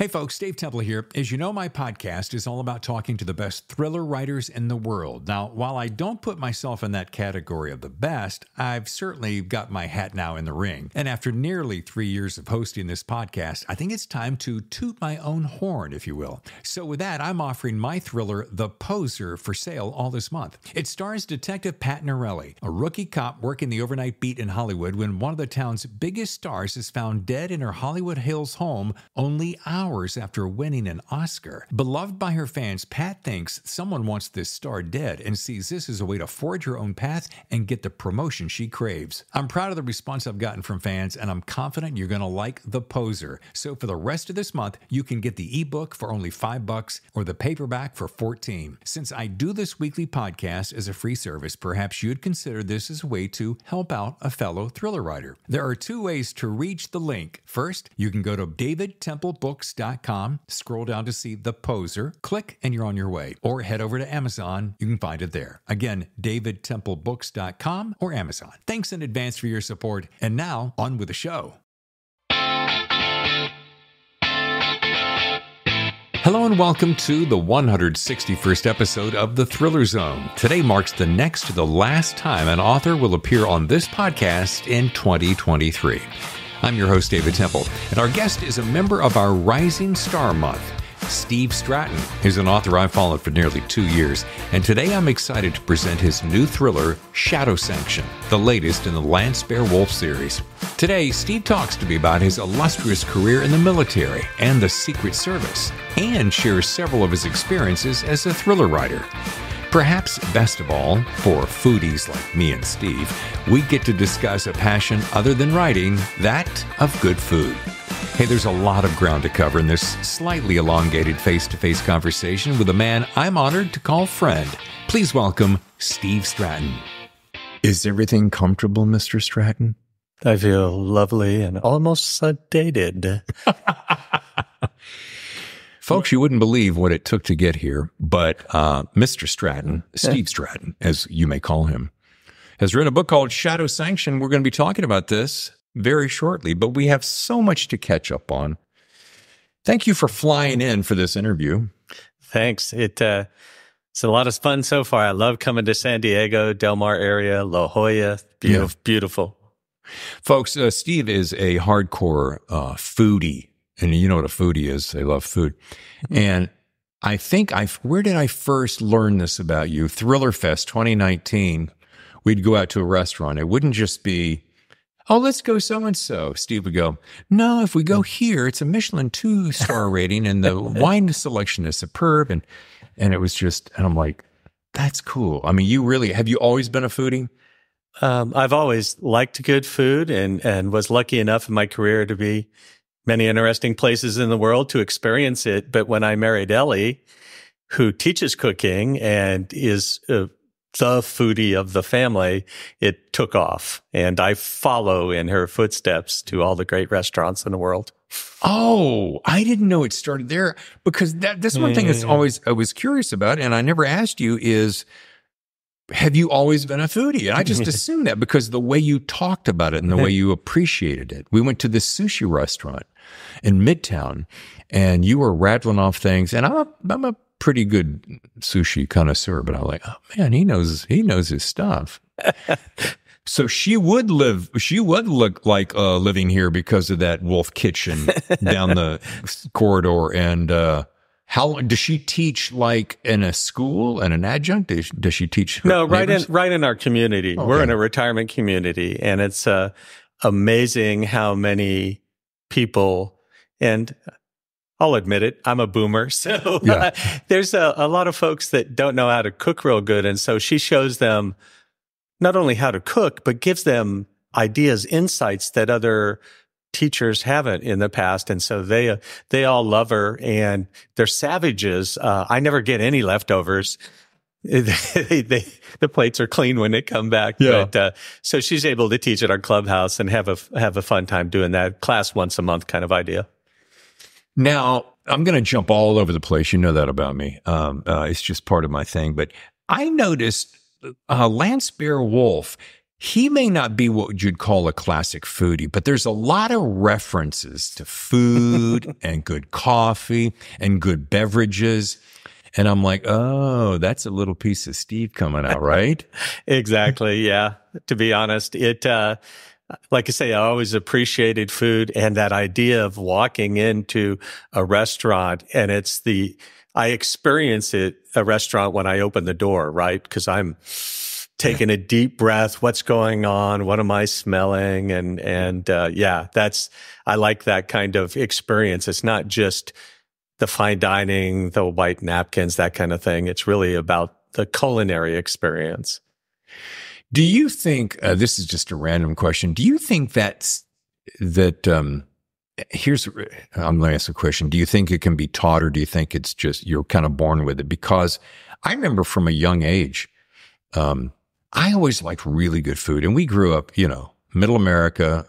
Hey folks, Dave Temple here. As you know, my podcast is all about talking to the best thriller writers in the world. Now, while I don't put myself in that category of the best, I've certainly got my hat now in the ring. And after nearly three years of hosting this podcast, I think it's time to toot my own horn, if you will. So, with that, I'm offering my thriller, The Poser, for sale all this month. It stars Detective Pat Norelli, a rookie cop working the overnight beat in Hollywood when one of the town's biggest stars is found dead in her Hollywood Hills home only hours hours after winning an Oscar. Beloved by her fans, Pat thinks someone wants this star dead and sees this as a way to forge her own path and get the promotion she craves. I'm proud of the response I've gotten from fans, and I'm confident you're going to like The Poser. So for the rest of this month, you can get the ebook for only five bucks or the paperback for 14. Since I do this weekly podcast as a free service, perhaps you'd consider this as a way to help out a fellow thriller writer. There are two ways to reach the link. First, you can go to davidtemplebooks.com amazon.com, scroll down to see The Poser, click, and you're on your way. Or head over to Amazon, you can find it there. Again, davidtemplebooks.com or Amazon. Thanks in advance for your support. And now, on with the show. Hello and welcome to the 161st episode of The Thriller Zone. Today marks the next to the last time an author will appear on this podcast in 2023. I'm your host, David Temple, and our guest is a member of our Rising Star Month. Steve Stratton is an author I've followed for nearly two years, and today I'm excited to present his new thriller, Shadow Sanction, the latest in the Lance Bear Wolf series. Today, Steve talks to me about his illustrious career in the military and the Secret Service, and shares several of his experiences as a thriller writer. Perhaps best of all, for foodies like me and Steve, we get to discuss a passion other than writing, that of good food. Hey, there's a lot of ground to cover in this slightly elongated face to face conversation with a man I'm honored to call friend. Please welcome Steve Stratton. Is everything comfortable, Mr. Stratton? I feel lovely and almost sedated. Folks, you wouldn't believe what it took to get here, but uh, Mr. Stratton, Steve Stratton, as you may call him, has written a book called Shadow Sanction. We're going to be talking about this very shortly, but we have so much to catch up on. Thank you for flying in for this interview. Thanks. It uh, it's a lot of fun so far. I love coming to San Diego, Del Mar area, La Jolla. Beautiful. Yeah. beautiful. Folks, uh, Steve is a hardcore uh, foodie and you know what a foodie is. They love food. Mm-hmm. And I think I, where did I first learn this about you? Thriller Fest 2019. We'd go out to a restaurant. It wouldn't just be, oh, let's go so and so. Steve would go, no, if we go here, it's a Michelin two star rating and the wine selection is superb. And, and it was just, and I'm like, that's cool. I mean, you really, have you always been a foodie? Um, I've always liked good food and, and was lucky enough in my career to be many interesting places in the world to experience it. But when I married Ellie, who teaches cooking and is uh, the foodie of the family, it took off. And I follow in her footsteps to all the great restaurants in the world. Oh, I didn't know it started there because that, that's one thing that's always I was curious about, and I never asked you is have you always been a foodie? And I just assumed that because the way you talked about it and the way you appreciated it. We went to the sushi restaurant in Midtown and you were rattling off things and I'm a, I'm a pretty good sushi connoisseur, but I'm like, oh man, he knows, he knows his stuff. so she would live, she would look like uh, living here because of that Wolf Kitchen down the corridor. And, uh, how does she teach like in a school and an adjunct? Does, does she teach? no, right neighbors? in right in our community. Okay. We're in a retirement community, and it's uh, amazing how many people and I'll admit it, I'm a boomer. So yeah. uh, there's a, a lot of folks that don't know how to cook real good. And so she shows them not only how to cook, but gives them ideas, insights that other teachers haven't in the past. And so they, uh, they all love her and they're savages. Uh, I never get any leftovers. they, they, the plates are clean when they come back. Yeah. But, uh, so she's able to teach at our clubhouse and have a, have a fun time doing that class once a month kind of idea. Now I'm going to jump all over the place. You know that about me. Um, uh, it's just part of my thing, but I noticed, uh, Lance Bear Wolf he may not be what you'd call a classic foodie, but there's a lot of references to food and good coffee and good beverages. And I'm like, oh, that's a little piece of Steve coming out, right? exactly. Yeah. To be honest, it, uh, like I say, I always appreciated food and that idea of walking into a restaurant and it's the, I experience it, a restaurant when I open the door, right? Cause I'm taking a deep breath. What's going on? What am I smelling? And, and, uh, yeah, that's, I like that kind of experience. It's not just, the fine dining, the white napkins, that kind of thing. It's really about the culinary experience. Do you think uh, this is just a random question? Do you think that's that? Um, here's I'm going to ask a question. Do you think it can be taught, or do you think it's just you're kind of born with it? Because I remember from a young age, um, I always liked really good food, and we grew up, you know, middle America,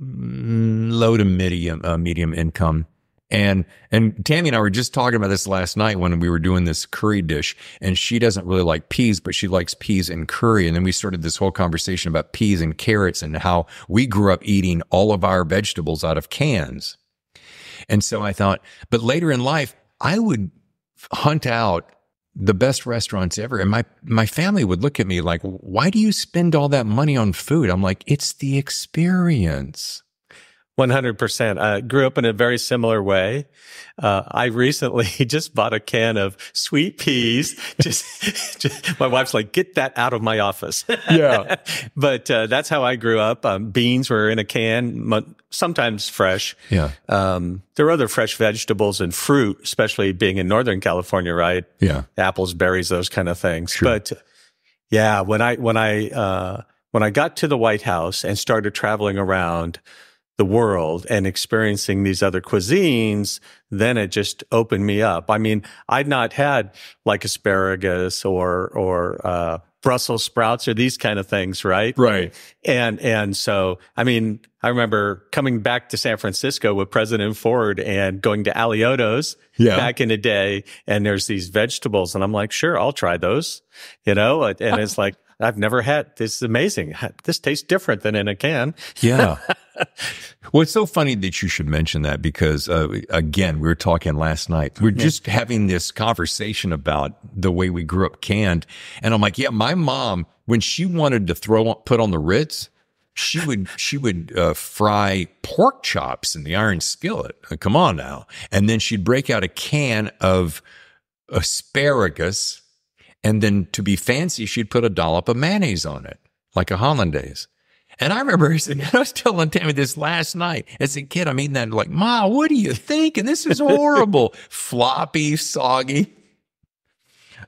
mm, low to medium uh, medium income and and Tammy and I were just talking about this last night when we were doing this curry dish, and she doesn't really like peas, but she likes peas and curry. And then we started this whole conversation about peas and carrots and how we grew up eating all of our vegetables out of cans. And so I thought, but later in life, I would hunt out the best restaurants ever. And my, my family would look at me like, why do you spend all that money on food? I'm like, it's the experience. 100%. I grew up in a very similar way. Uh, I recently just bought a can of sweet peas. Just, just, my wife's like, get that out of my office. Yeah. but, uh, that's how I grew up. Um, beans were in a can, sometimes fresh. Yeah. Um, there were other fresh vegetables and fruit, especially being in Northern California, right? Yeah. Apples, berries, those kind of things. Sure. But yeah, when I, when I, uh, when I got to the White House and started traveling around, the world and experiencing these other cuisines, then it just opened me up. I mean, I'd not had like asparagus or, or, uh, Brussels sprouts or these kind of things, right? Right. And, and so, I mean, I remember coming back to San Francisco with President Ford and going to Alioto's yeah. back in the day. And there's these vegetables and I'm like, sure, I'll try those, you know, and it's like, I've never had this is amazing. This tastes different than in a can. Yeah. well, it's so funny that you should mention that because, uh, again, we were talking last night. We are just having this conversation about the way we grew up canned. And I'm like, yeah, my mom, when she wanted to throw, put on the Ritz, she would, she would, uh, fry pork chops in the iron skillet. Uh, come on now. And then she'd break out a can of asparagus and then to be fancy, she'd put a dollop of mayonnaise on it, like a hollandaise. And I remember I was telling Tammy this last night as a kid. I'm eating that like, Ma, what do you think? And this is horrible, floppy, soggy.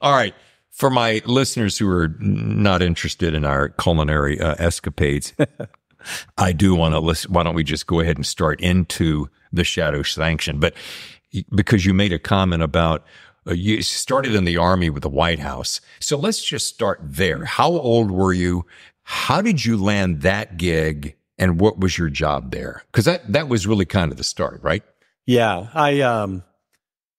All right. For my listeners who are not interested in our culinary uh, escapades, I do want to listen. Why don't we just go ahead and start into the shadow sanction? But because you made a comment about you started in the army with the White House. So let's just start there. How old were you? How did you land that gig? And what was your job there? Because that, that was really kind of the start, right? Yeah. I um,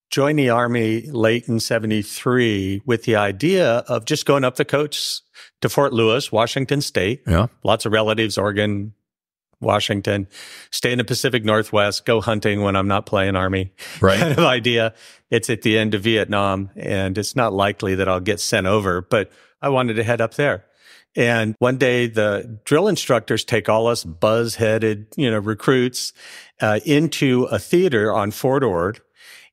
joined the Army late in 73 with the idea of just going up the coast to Fort Lewis, Washington State. Yeah. Lots of relatives, Oregon, Washington, stay in the Pacific Northwest, go hunting when I'm not playing Army. Right. Kind of idea. It's at the end of Vietnam and it's not likely that I'll get sent over, but I wanted to head up there. And one day the drill instructors take all us buzz headed, you know, recruits, uh, into a theater on Fort Ord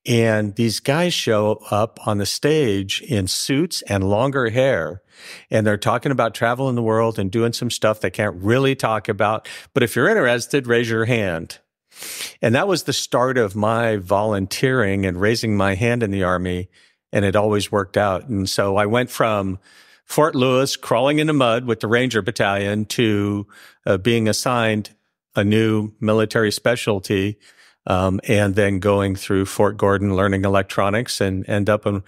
and these guys show up on the stage in suits and longer hair. And they're talking about traveling the world and doing some stuff they can't really talk about. But if you're interested, raise your hand. And that was the start of my volunteering and raising my hand in the army. And it always worked out. And so I went from Fort Lewis, crawling in the mud with the Ranger Battalion to uh, being assigned a new military specialty um, and then going through Fort Gordon, learning electronics, and end up in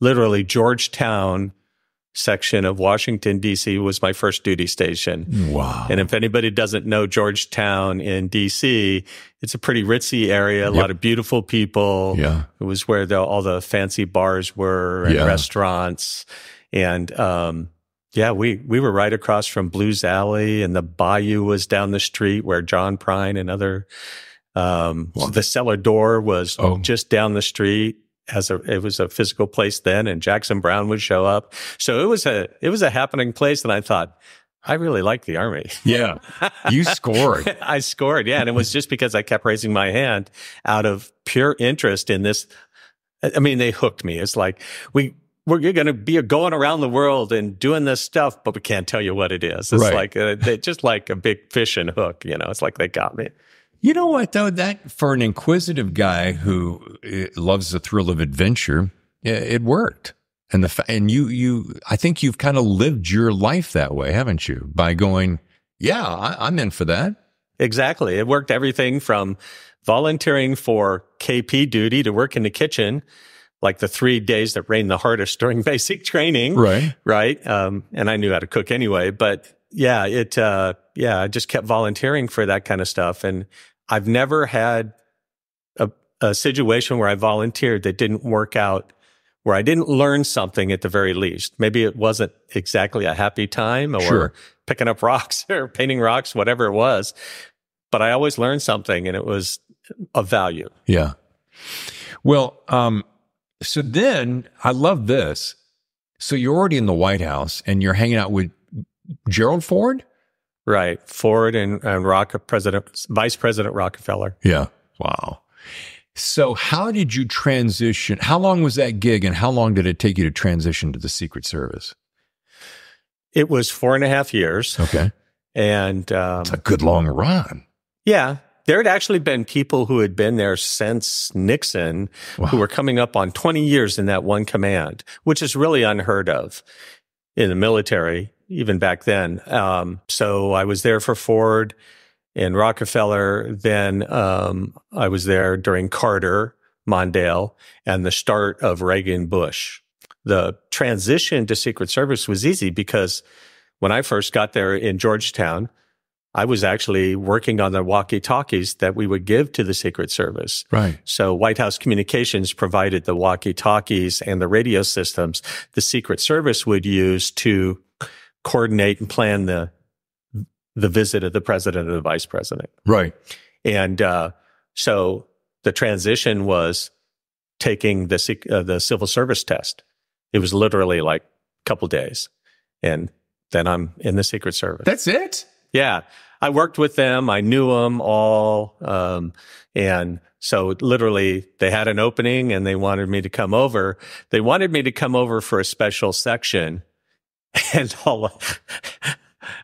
literally Georgetown section of Washington D.C. was my first duty station. Wow! And if anybody doesn't know Georgetown in D.C., it's a pretty ritzy area, a yep. lot of beautiful people. Yeah, it was where the, all the fancy bars were and yeah. restaurants, and um, Yeah, we we were right across from Blues Alley, and the Bayou was down the street where John Prine and other. Um, the cellar door was oh. just down the street as a it was a physical place then, and Jackson Browne would show up. So it was a it was a happening place, and I thought. I really like the army. Yeah. You scored. I scored. Yeah. And it was just because I kept raising my hand out of pure interest in this. I mean, they hooked me. It's like, we, we're going to be going around the world and doing this stuff, but we can't tell you what it is. It's right. like a, they just like a big fish and hook. You know, it's like they got me. You know what though? That for an inquisitive guy who eh, loves the thrill of adventure, it worked. And the and you you I think you've kind of lived your life that way, haven't you? By going, yeah, I, I'm in for that. Exactly. It worked everything from volunteering for KP duty to work in the kitchen like the three days that rained the hardest during basic training. Right. Right. Um, and I knew how to cook anyway, but yeah, it, uh, yeah, I just kept volunteering for that kind of stuff. And I've never had a, a situation where I volunteered that didn't work out, where I didn't learn something at the very least. Maybe it wasn't exactly a happy time or sure. picking up rocks or painting rocks, whatever it was. But I always learned something and it was of value. Yeah. Well, um, so then I love this. So you're already in the White House and you're hanging out with Gerald Ford? Right. Ford and, and Rock, President, Vice President Rockefeller. Yeah. Wow. So how did you transition? How long was that gig and how long did it take you to transition to the Secret Service? It was four and a half years. Okay. And um, it's a good long run. Yeah there had actually been people who had been there since Nixon wow. who were coming up on 20 years in that one command, which is really unheard of in the military, even back then. Um, so I was there for Ford and Rockefeller. Then um, I was there during Carter, Mondale, and the start of Reagan Bush. The transition to Secret Service was easy because when I first got there in Georgetown, I was actually working on the walkie talkies that we would give to the Secret Service. Right. So White House Communications provided the walkie talkies and the radio systems the Secret Service would use to coordinate and plan the the visit of the president or the vice president. Right. And uh, so the transition was taking the uh, the civil service test. It was literally like a couple days, and then I'm in the Secret Service. That's it. Yeah. I worked with them. I knew them all. Um, and so literally they had an opening and they wanted me to come over. They wanted me to come over for a special section. And I'll,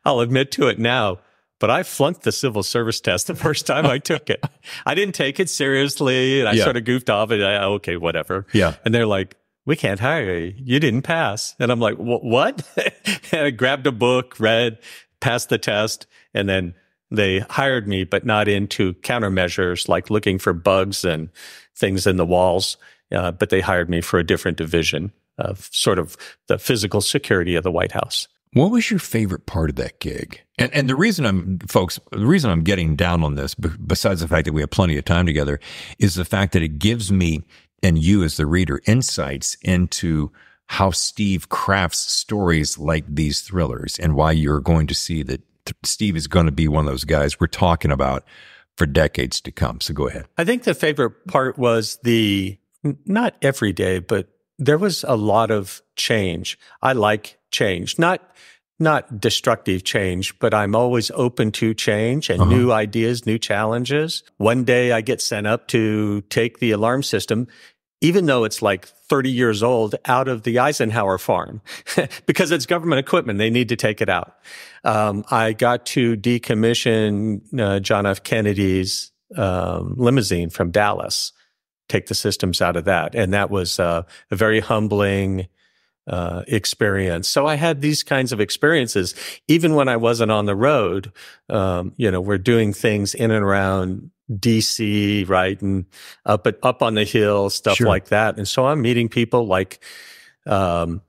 I'll admit to it now, but I flunked the civil service test the first time I took it. I didn't take it seriously and I yeah. sort of goofed off and I, okay, whatever. Yeah. And they're like, we can't hire you. You didn't pass. And I'm like, what? and I grabbed a book, read, passed the test, and then they hired me, but not into countermeasures like looking for bugs and things in the walls. Uh, but they hired me for a different division of sort of the physical security of the White House. What was your favorite part of that gig? And, and the reason I'm, folks, the reason I'm getting down on this, besides the fact that we have plenty of time together, is the fact that it gives me and you as the reader insights into how Steve crafts stories like these thrillers and why you're going to see that Steve is going to be one of those guys we're talking about for decades to come. So go ahead. I think the favorite part was the not every day, but there was a lot of change. I like change, not not destructive change, but I'm always open to change and uh-huh. new ideas, new challenges. One day I get sent up to take the alarm system even though it's like 30 years old, out of the Eisenhower farm because it's government equipment. They need to take it out. Um, I got to decommission uh, John F. Kennedy's um, limousine from Dallas, take the systems out of that. And that was uh, a very humbling uh, experience. So I had these kinds of experiences, even when I wasn't on the road. Um, you know, we're doing things in and around DC, right? And up at, up on the hill, stuff sure. like that. And so I'm meeting people like, um,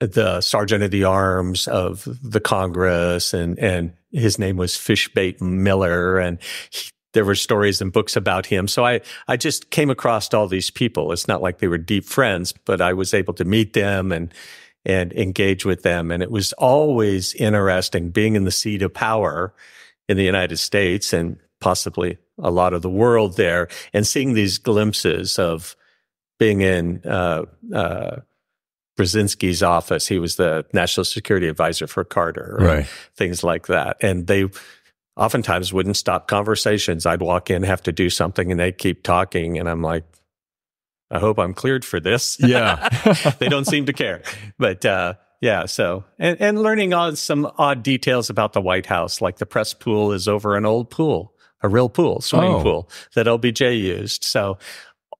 the sergeant of the arms of the Congress and, and his name was Fishbait Miller. And he, there were stories and books about him. So I, I just came across all these people. It's not like they were deep friends, but I was able to meet them and, and engage with them. And it was always interesting being in the seat of power in the United States and possibly a lot of the world there and seeing these glimpses of being in uh, uh, Brzezinski's office. He was the national security advisor for Carter, right? Things like that. And they oftentimes wouldn't stop conversations. I'd walk in, have to do something, and they'd keep talking. And I'm like, I hope I'm cleared for this. Yeah. they don't seem to care. But uh, yeah, so and, and learning on some odd details about the White House, like the press pool is over an old pool, a real pool, swimming oh. pool that LBJ used. So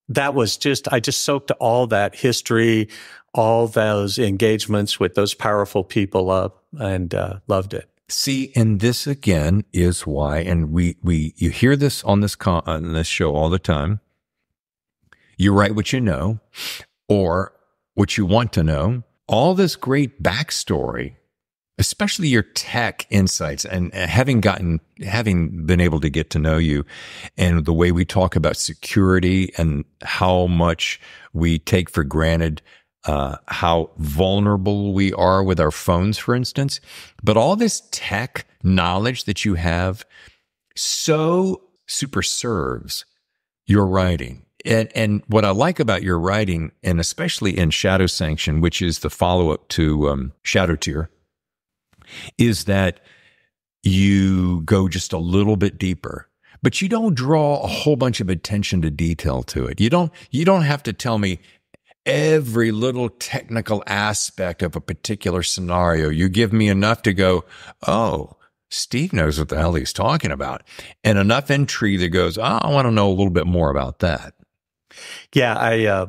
that was just I just soaked all that history, all those engagements with those powerful people up, and uh, loved it. See, and this again is why, and we we you hear this on this con- on this show all the time you write what you know or what you want to know. All this great backstory, especially your tech insights and uh, having gotten, having been able to get to know you and the way we talk about security and how much we take for granted uh, how vulnerable we are with our phones, for instance. But all this tech knowledge that you have so super serves your writing. And, and what I like about your writing, and especially in Shadow Sanction, which is the follow up to um, Shadow Tear, is that you go just a little bit deeper but you don't draw a whole bunch of attention to detail to it. You don't, you don't have to tell me every little technical aspect of a particular scenario. You give me enough to go, Oh, Steve knows what the hell he's talking about and enough intrigue that goes, oh, I want to know a little bit more about that. Yeah, I uh,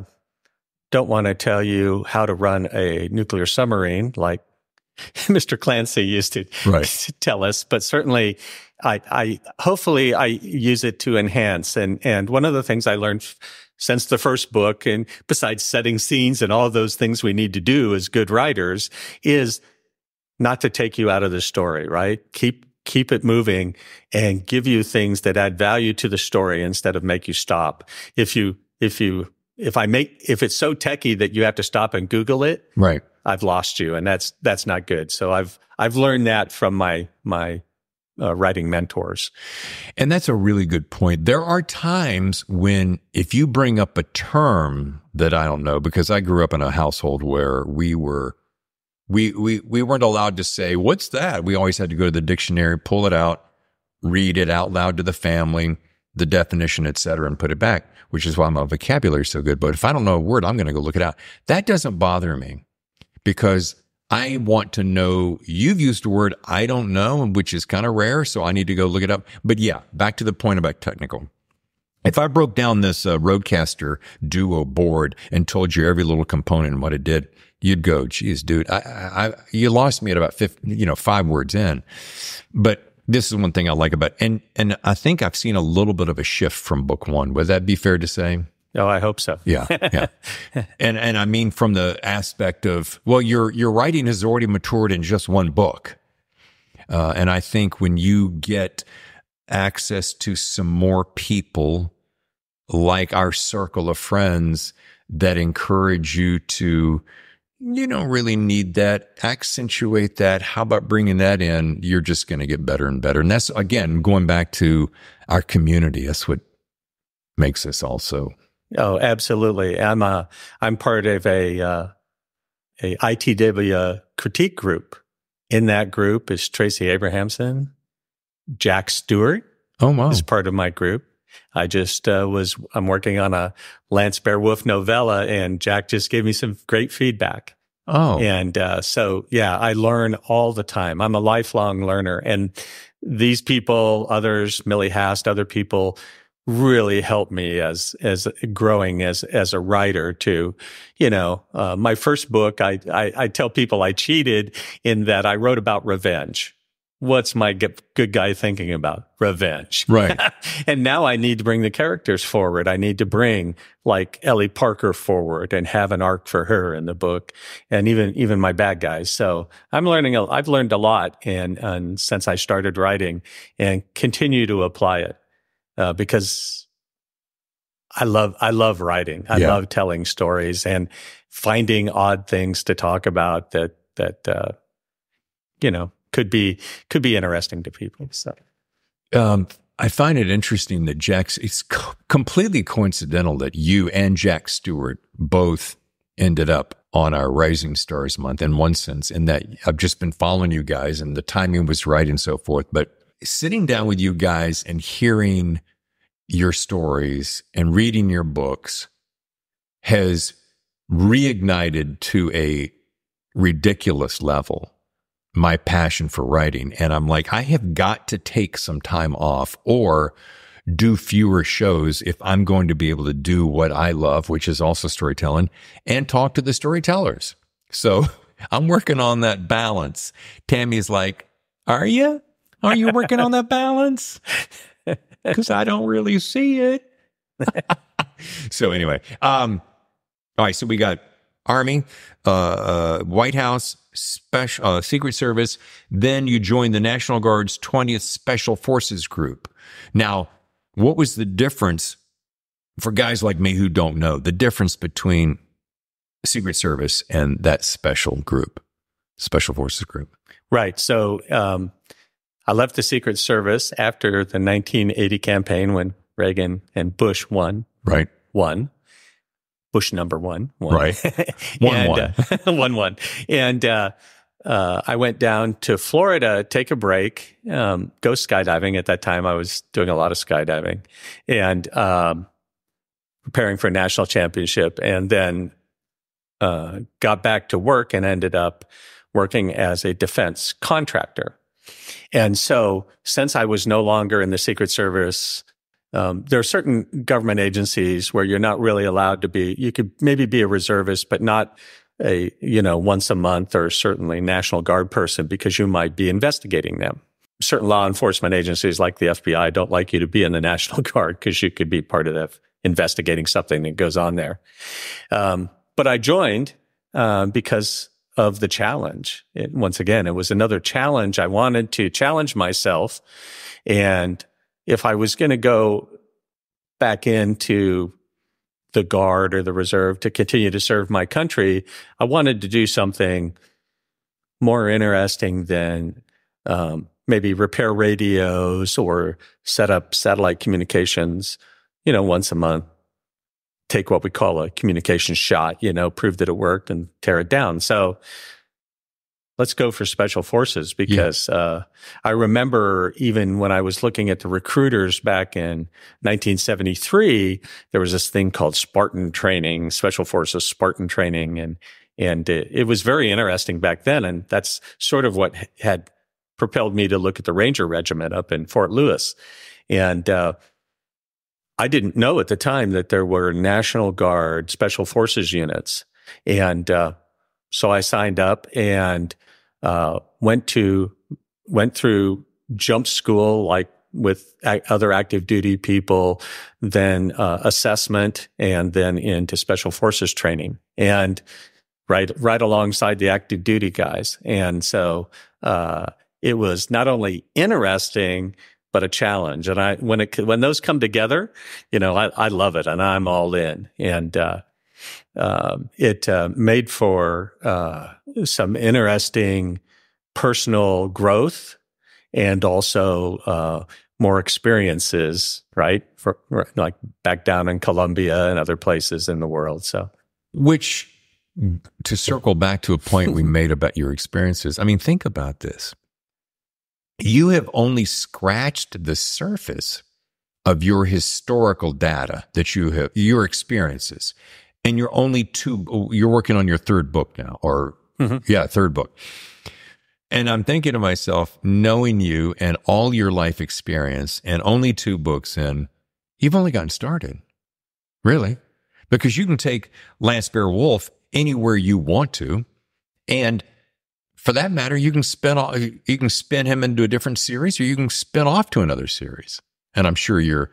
don't want to tell you how to run a nuclear submarine like Mr. Clancy used to, right. tell us, but certainly I, I, hopefully I use it to enhance. And, and one of the things I learned since the first book and besides setting scenes and all those things we need to do as good writers is not to take you out of the story, right? Keep, keep it moving and give you things that add value to the story instead of make you stop. If you if you if I make if it's so techy that you have to stop and Google it, right? I've lost you, and that's that's not good. So I've I've learned that from my my uh, writing mentors. And that's a really good point. There are times when if you bring up a term that I don't know, because I grew up in a household where we were we we we weren't allowed to say what's that. We always had to go to the dictionary, pull it out, read it out loud to the family, the definition, et cetera, and put it back which is why my vocabulary is so good. But if I don't know a word, I'm going to go look it out. That doesn't bother me because I want to know you've used a word I don't know, which is kind of rare. So I need to go look it up. But yeah, back to the point about technical. If I broke down this uh, Rodecaster Duo board and told you every little component and what it did, you'd go, geez, dude, I, I, you lost me at about 50, you know, five words in. But this is one thing I like about and and I think I've seen a little bit of a shift from book one. Would that be fair to say? Oh, I hope so. yeah, yeah. And and I mean from the aspect of well, your your writing has already matured in just one book, uh, and I think when you get access to some more people like our circle of friends that encourage you to you don't really need that. Accentuate that. How about bringing that in? You're just going to get better and better. And that's again, going back to our community. That's what makes us also. Oh, absolutely. I'm a, I'm part of a, uh, a ITW critique group. In that group is Tracy Abrahamson, Jack Stewart. Oh, wow. Is part of my group. I just uh, was, I'm working on a Lance Bear Wolf novella and Jack just gave me some great feedback. Oh. And uh, so, yeah, I learn all the time. I'm a lifelong learner. And these people, others, Millie Hast, other people really helped me as, as growing as, as a writer too. You know, uh, my first book, I, I, I tell people I cheated in that I wrote about revenge what's my good guy thinking about? Revenge. Right. and now I need to bring the characters forward. I need to bring like Ellie Parker forward and have an arc for her in the book and even, even my bad guys. So I'm learning, i I've learned a lot and, and since I started writing and continue to apply it, uh, because I love I love writing. I yeah. love telling stories and finding odd things to talk about that that uh, you know could be could be interesting to people. So, um, I find it interesting that Jack's. It's co- completely coincidental that you and Jack Stewart both ended up on our Rising Stars month in one sense, in that I've just been following you guys and the timing was right and so forth. But sitting down with you guys and hearing your stories and reading your books has reignited to a ridiculous level my passion for writing. And I'm like, I have got to take some time off or do fewer shows if I'm going to be able to do what I love, which is also storytelling and talk to the storytellers. So I'm working on that balance. Tammy's like, Are you? Are you working on that balance? Because I don't really see it. so, anyway, um, all right. So we got Army, uh, uh, White House, special uh, Secret Service. Then you joined the National Guard's 20th Special Forces Group. Now, what was the difference for guys like me who don't know the difference between Secret Service and that special group, Special Forces Group? Right. So um, I left the Secret Service after the 1980 campaign when Reagan and Bush won. Right. Won. Bush number one. one. Right. one, and, one. Uh, one, one. And uh, uh, I went down to Florida, take a break, um, go skydiving. At that time, I was doing a lot of skydiving and um, preparing for a national championship. And then uh, got back to work and ended up working as a defense contractor. And so, since I was no longer in the Secret Service, um, there are certain government agencies where you're not really allowed to be. You could maybe be a reservist, but not a you know once a month or certainly National Guard person because you might be investigating them. Certain law enforcement agencies like the FBI don't like you to be in the National Guard because you could be part of investigating something that goes on there. Um, but I joined uh, because of the challenge. It, once again, it was another challenge. I wanted to challenge myself and if I was going to go back into the guard or the reserve to continue to serve my country, I wanted to do something more interesting than um, maybe repair radios or set up satellite communications, you know, once a month. Take what we call a communication shot, you know, prove that it worked and tear it down. So let's go for special forces because yeah. uh, I remember even when I was looking at the recruiters back in 1973, there was this thing called Spartan training, special forces Spartan training, and and it, it was very interesting back then, and that's sort of what had propelled me to look at the Ranger Regiment up in Fort Lewis, and. Uh, I didn't know at the time that there were National Guard special forces units. And uh, so I signed up and uh, went to went through jump school like with other active duty people, then uh, assessment, and then into special forces training, and right right alongside the active duty guys. And so uh, it was not only interesting but a challenge. And I when it when those come together, you know, I, I love it, and I'm all in. And uh, uh, it uh, made for uh, some interesting personal growth and also uh, more experiences, right? For like back down in Colombia and other places in the world. So, which to circle back to a point we made about your experiences, I mean, think about this. You have only scratched the surface of your historical data that you have, your experiences. And you're only two you're working on your third book now or mm-hmm. yeah third book. And i'm thinking to myself knowing you and all your life experience and only two books in you've only gotten started. Really? Because you can take lance bear wolf anywhere you want to and for that matter you can spin off you can spin him into a different series or you can spin off to another series and i'm sure you're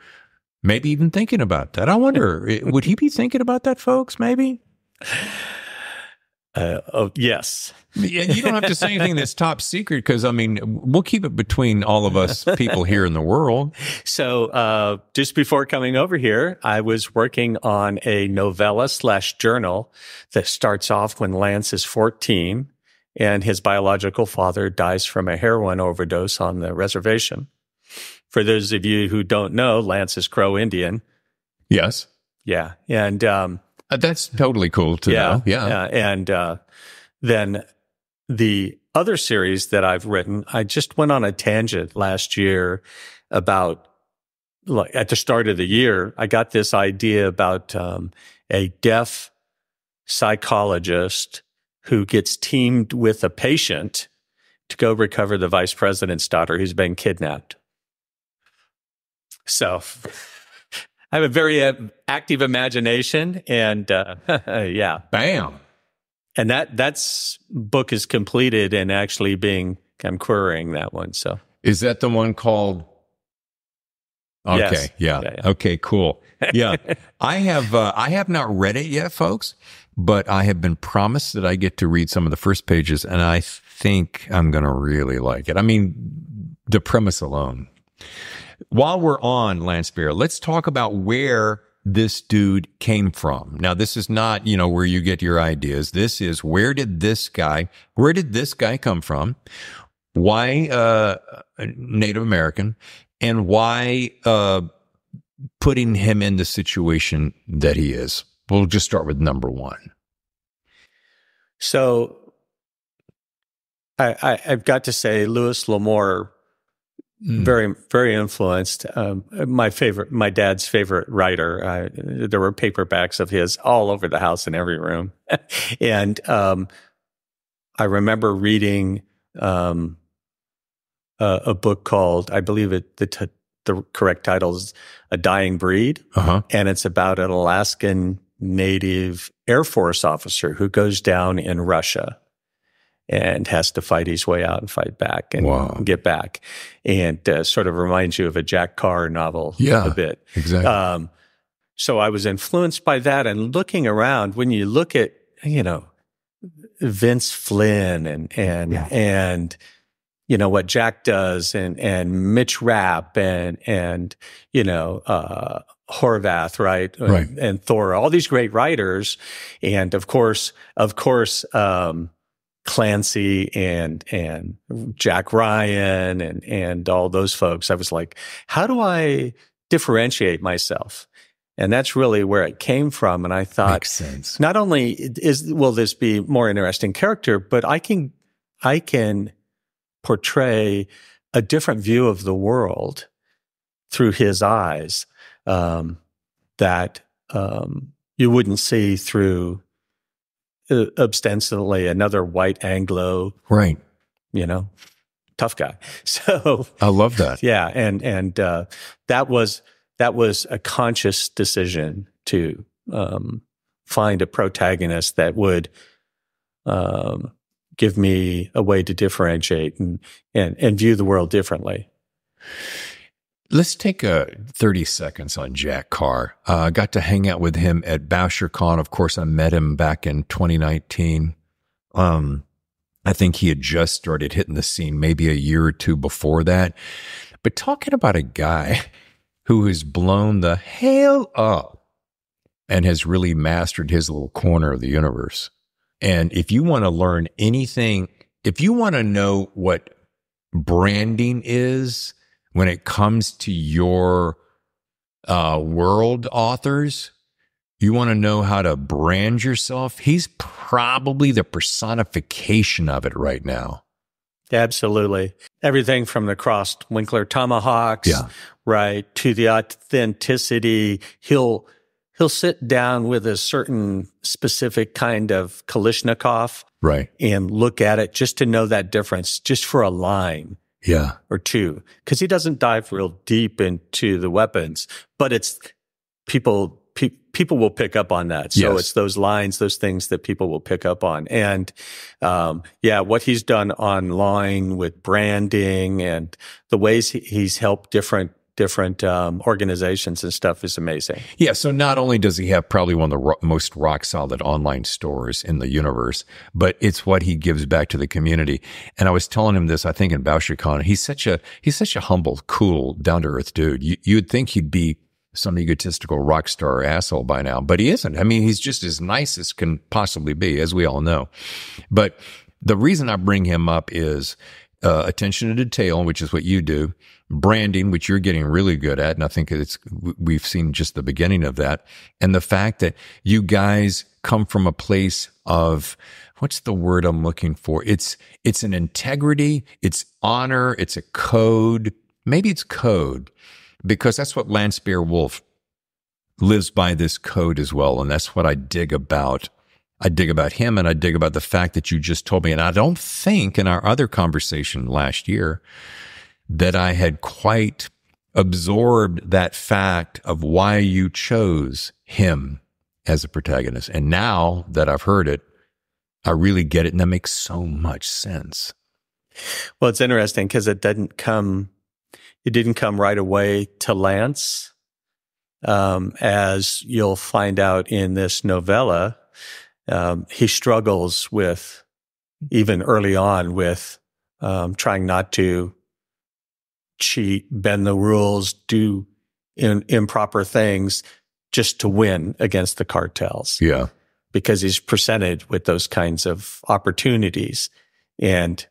maybe even thinking about that. I wonder, would he be thinking about that, folks? Maybe. Uh, oh, yes. You don't have to say anything that's top secret because I mean we'll keep it between all of us people here in the world. So uh, just before coming over here, I was working on a novella slash journal that starts off when Lance is 14 and his biological father dies from a heroin overdose on the reservation. For those of you who don't know, Lance is Crow Indian. Yes. Yeah, and um, uh, that's totally cool to yeah, know. Yeah. yeah. And uh, then the other series that I've written, I just went on a tangent last year about like at the start of the year, I got this idea about um, a deaf psychologist who gets teamed with a patient to go recover the vice president's daughter who's been kidnapped. So I have a very uh, active imagination, and uh, yeah, bam. And that that's book is completed and actually being I'm querying that one. So is that the one called? Okay, yes. yeah. yeah, yeah. Okay, cool. Yeah, I have uh, I have not read it yet, folks, but I have been promised that I get to read some of the first pages, and I think I'm going to really like it. I mean, the premise alone while we're on Lance Bear, let's talk about where this dude came from. Now, this is not, you know, where you get your ideas. This is where did this guy, where did this guy come from? Why uh, Native American? And why uh, putting him in the situation that he is? We'll just start with number one. So I, I, have got to say, Louis L'Amour Mm. Very, very influenced. Um, my favorite, my dad's favorite writer. Uh, there were paperbacks of his all over the house in every room, and um, I remember reading um, a, a, book called, I believe it the t- the correct title is "A Dying Breed," uh-huh. and it's about an Alaskan Native Air Force officer who goes down in Russia and has to fight his way out and fight back and wow. get back. And uh, sort of reminds you of a Jack Carr novel yeah, a bit. Exactly. Um, so I was influenced by that and looking around when you look at, you know, Vince Flynn and, and, yeah. and, you know, what Jack does and, and Mitch Rapp and, and, you know, uh, Harvath, right? Right. And, and Thor, all these great writers. And of course, of course, um, Clancy and and Jack Ryan and and all those folks. I was like, how do I differentiate myself? And that's really where it came from. And I thought, not only is will this be more interesting character, but I can I can portray a different view of the world through his eyes um, that um, you wouldn't see through uh, ostensibly another white Anglo, right? You know, tough guy. So I love that. Yeah, and and uh, that was that was a conscious decision to um, find a protagonist that would um, give me a way to differentiate and and and view the world differently. Let's take a 30 seconds on Jack Carr. Uh, I uh, got to hang out with him at BoucherCon. Of course, I met him back in 2019. Um, I think he had just started hitting the scene maybe a year or two before that. But talking about a guy who has blown the hell up and has really mastered his little corner of the universe. And if you want to learn anything, if you want to know what branding is, when it comes to your uh, world authors, you want to know how to brand yourself. He's probably the personification of it right now. Absolutely. Everything from the crossed Winkler tomahawks, yeah. right, to the authenticity. He'll he'll sit down with a certain specific kind of Kalashnikov, right, and look at it just to know that difference, just for a line yeah. Or two. Cause he doesn't dive real deep into the weapons, but it's people, pe- people will pick up on that. So yes. it's those lines, those things that people will pick up on. And, um, yeah, what he's done online with branding and the ways he, he's helped different different um, organizations and stuff is amazing. Yeah. So not only does he have probably one of the ro- most rock solid online stores in the universe, but it's what he gives back to the community. And I was telling him this, I think in BoucherCon, he's such a, he's such a humble, cool, down to earth dude. You, you'd think he'd be some egotistical rock star asshole by now, but he isn't. I mean, he's just as nice as can possibly be, as we all know. But the reason I bring him up is uh, attention to detail, which is what you do, branding, which you're getting really good at. And I think it's, we've seen just the beginning of that. And the fact that you guys come from a place of, what's the word I'm looking for? It's, it's an integrity. It's honor. It's a code. Maybe it's code because that's what Lance Bear Wolf lives by this code as well. And that's what I dig about I dig about him and I dig about the fact that you just told me. And I don't think in our other conversation last year that I had quite absorbed that fact of why you chose him as a protagonist. And now that I've heard it, I really get it. And that makes so much sense. Well, it's interesting because it didn't come, it didn't come right away to Lance. Um, as you'll find out in this novella, um, he struggles with even early on with um, trying not to cheat, bend the rules, do in, improper things just to win against the cartels. Yeah. Because he's presented with those kinds of opportunities. And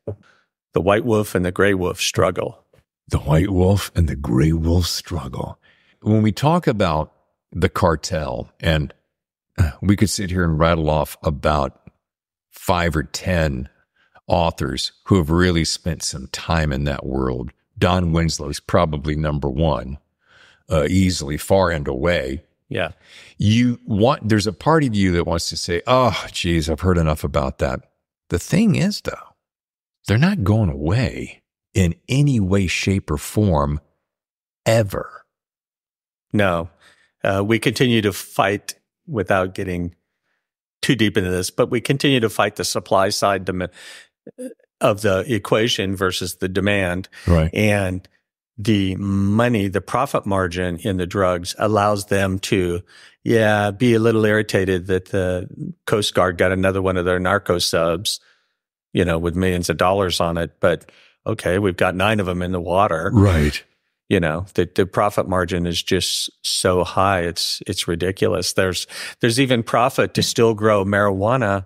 the white wolf and the gray wolf struggle. The white wolf and the gray wolf struggle. When we talk about the cartel and uh, we could sit here and rattle off about five or 10 authors who have really spent some time in that world. Don Winslow's probably number one, uh, easily, far and away. Yeah. You want, there's a part of you that wants to say, oh, geez, I've heard enough about that. The thing is, though, they're not going away in any way, shape, or form ever. No. Uh, we continue to fight without getting too deep into this, but we continue to fight the supply side of the equation versus the demand. Right. And the money, the profit margin in the drugs allows them to, yeah, be a little irritated that the Coast Guard got another one of their narco subs, you know, with millions of dollars on it. But okay, we've got nine of them in the water. Right you know the, the profit margin is just so high it's it's ridiculous there's there's even profit to still grow marijuana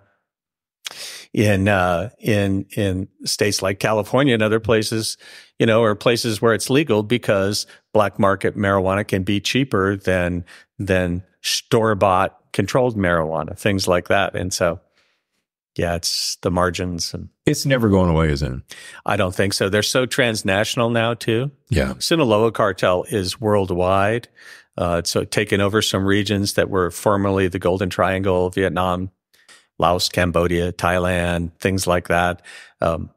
in uh, in in states like California and other places, you know, or places where it's legal because black market marijuana can be cheaper than than store bought controlled marijuana, things like that. And so yeah, it's the margins and it's never going away, is it? I don't think so. They're so transnational now too. Yeah. Sinaloa cartel is worldwide. Uh, it's uh, taken over some regions that were formerly the Golden Triangle, Vietnam, Laos, Cambodia, Thailand, things like that. Um,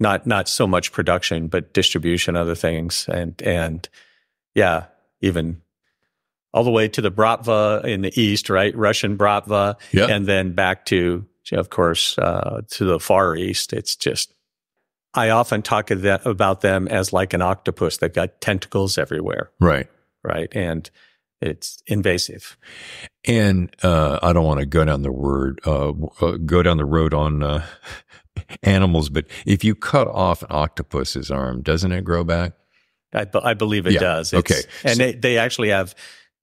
not not so much production, but distribution, other things, and and yeah, even all the way to the Bratva in the east, right? Russian Bratva, yep. and then back to of course, uh, to the Far East. It's just, I often talk about them as like an octopus. They've got tentacles everywhere. Right. Right. And it's invasive. And uh, I don't want to go down the word, uh, uh go down the road on uh, animals, but if you cut off an octopus's arm, doesn't it grow back? I, I believe it yeah. does. It's, okay. And so, they, they actually have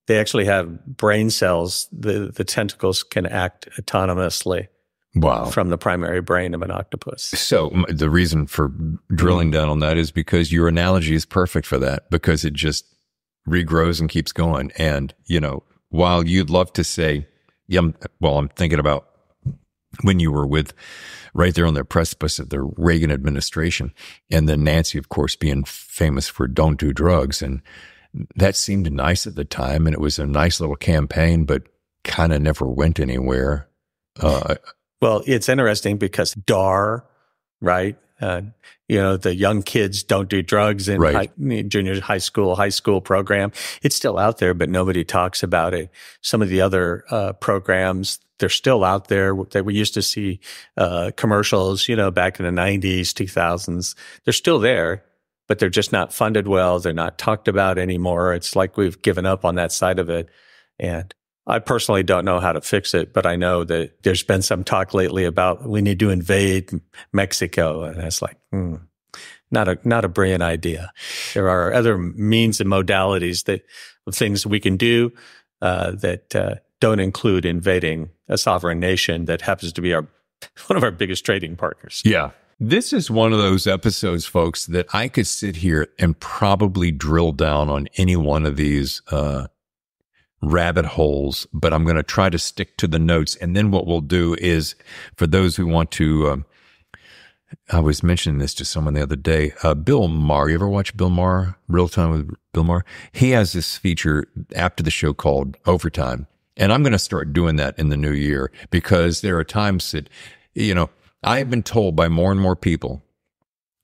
they actually have brain cells. The the tentacles can act autonomously. Wow. From the primary brain of an octopus. So the reason for drilling down on that is because your analogy is perfect for that because it just regrows and keeps going. And, you know, while you'd love to say, yeah, I'm, well, I'm thinking about when you were with right there on the precipice of the Reagan administration. And then Nancy, of course, being famous for don't do drugs. And that seemed nice at the time. And it was a nice little campaign, but kind of never went anywhere. Uh, well, it's interesting because DARE, right? Uh, you know, the young kids don't do drugs in right. high, junior high school, high school program. It's still out there, but nobody talks about it. Some of the other uh, programs, they're still out there that we used to see uh, commercials, you know, back in the 90s, 2000s. They're still there, but they're just not funded well. They're not talked about anymore. It's like we've given up on that side of it. And I personally don't know how to fix it, but I know that there's been some talk lately about we need to invade Mexico. And it's like, hmm, not a, not a brilliant idea. There are other means and modalities that things we can do, uh, that, uh, don't include invading a sovereign nation that happens to be our, one of our biggest trading partners. Yeah. This is one of those episodes, folks, that I could sit here and probably drill down on any one of these, uh, rabbit holes, but I'm going to try to stick to the notes. And then what we'll do is for those who want to, um, I was mentioning this to someone the other day. Uh, Bill Maher, you ever watch Bill Maher, Real Time with Bill Maher? He has this feature after the show called Overtime. And I'm going to start doing that in the new year because there are times that, you know, I have been told by more and more people,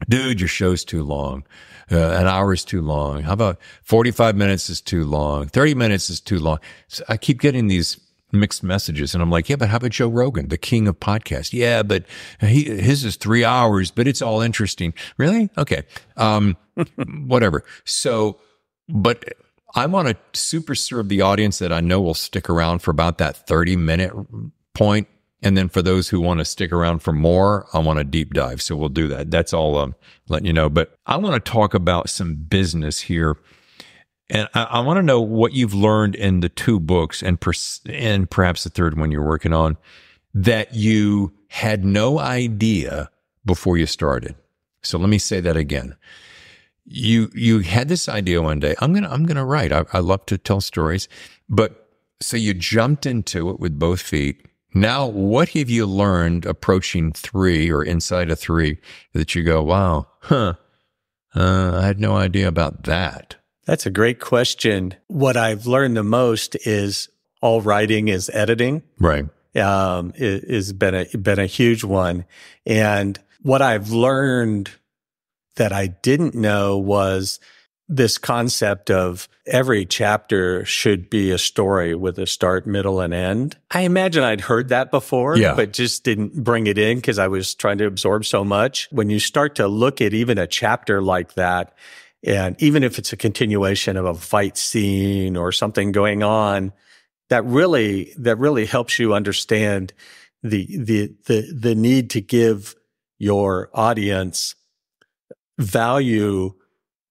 dude, your show's too long. Uh, an hour is too long. How about 45 minutes is too long? 30 minutes is too long. So I keep getting these mixed messages and I'm like, yeah, but how about Joe Rogan, the king of podcasts? Yeah, but he, his is three hours, but it's all interesting. Really? Okay. Um, whatever. So, but I want to super serve the audience that I know will stick around for about that 30 minute point and then for those who want to stick around for more, I want a deep dive. So we'll do that. That's all I'm letting you know. But I want to talk about some business here. And I, I want to know what you've learned in the two books and, and perhaps the third one you're working on that you had no idea before you started. So let me say that again. You, you had this idea one day. I'm to, I'm to write. I, I love to tell stories, but so you jumped into it with both feet now, what have you learned approaching three or inside of three that you go, wow, huh, uh, I had no idea about that? That's a great question. What I've learned the most is all writing is editing. Right. Um, has been a, been a huge one. And what I've learned that I didn't know was this concept of every chapter should be a story with a start, middle, and end. I imagine I'd heard that before, yeah. but just didn't bring it in because I was trying to absorb so much. When you start to look at even a chapter like that, and even if it's a continuation of a fight scene or something going on, that really, that really helps you understand the, the, the, the need to give your audience value,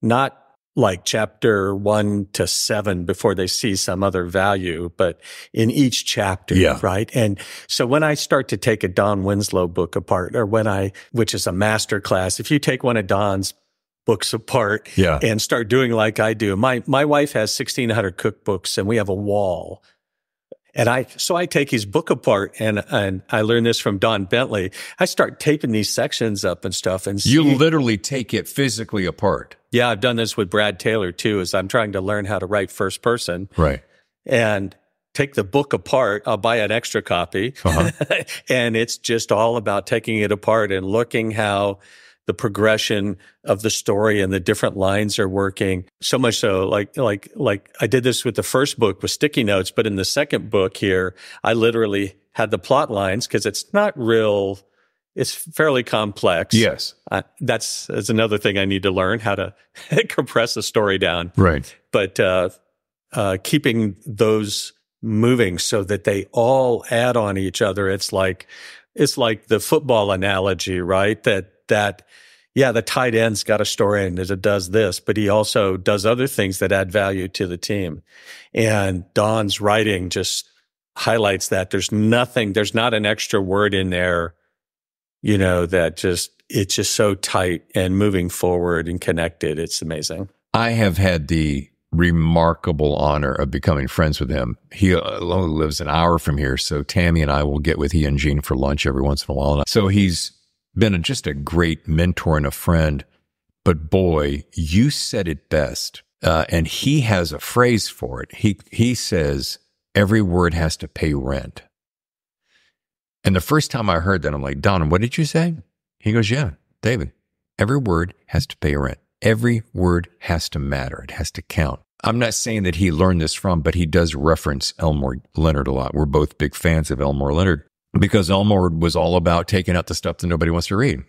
not like chapter one to seven before they see some other value, but in each chapter, yeah. right? And so when I start to take a Don Winslow book apart, or when I, which is a master class, if you take one of Don's books apart yeah. and start doing like I do, my, my wife has 1600 cookbooks and we have a wall and I, so I take his book apart and, and I learned this from Don Bentley. I start taping these sections up and stuff and see, you literally take it physically apart. Yeah. I've done this with Brad Taylor too, as I'm trying to learn how to write first person. Right. And take the book apart. I'll buy an extra copy uh-huh. and it's just all about taking it apart and looking how the progression of the story and the different lines are working. So much so, like, like, like I did this with the first book with sticky notes, but in the second book here, I literally had the plot lines because it's not real. It's fairly complex. Yes. Uh, that's, that's another thing I need to learn how to compress a story down. Right. But, uh, uh, keeping those moving so that they all add on each other. It's like, it's like the football analogy, right? That that yeah, the tight end's got a story and it does this, but he also does other things that add value to the team. And Don's writing just highlights that there's nothing, there's not an extra word in there, you know, that just, it's just so tight and moving forward and connected. It's amazing. I have had the remarkable honor of becoming friends with him. He only lives an hour from here. So Tammy and I will get with he and Gene for lunch every once in a while. So he's been a, just a great mentor and a friend. But boy, you said it best. Uh, and he has a phrase for it. He, he says, every word has to pay rent. And the first time I heard that, I'm like, Don, what did you say? He goes, yeah, David, every word has to pay rent. Every word has to matter. It has to count. I'm not saying that he learned this from, but he does reference Elmore Leonard a lot. We're both big fans of Elmore Leonard because Elmore was all about taking out the stuff that nobody wants to read.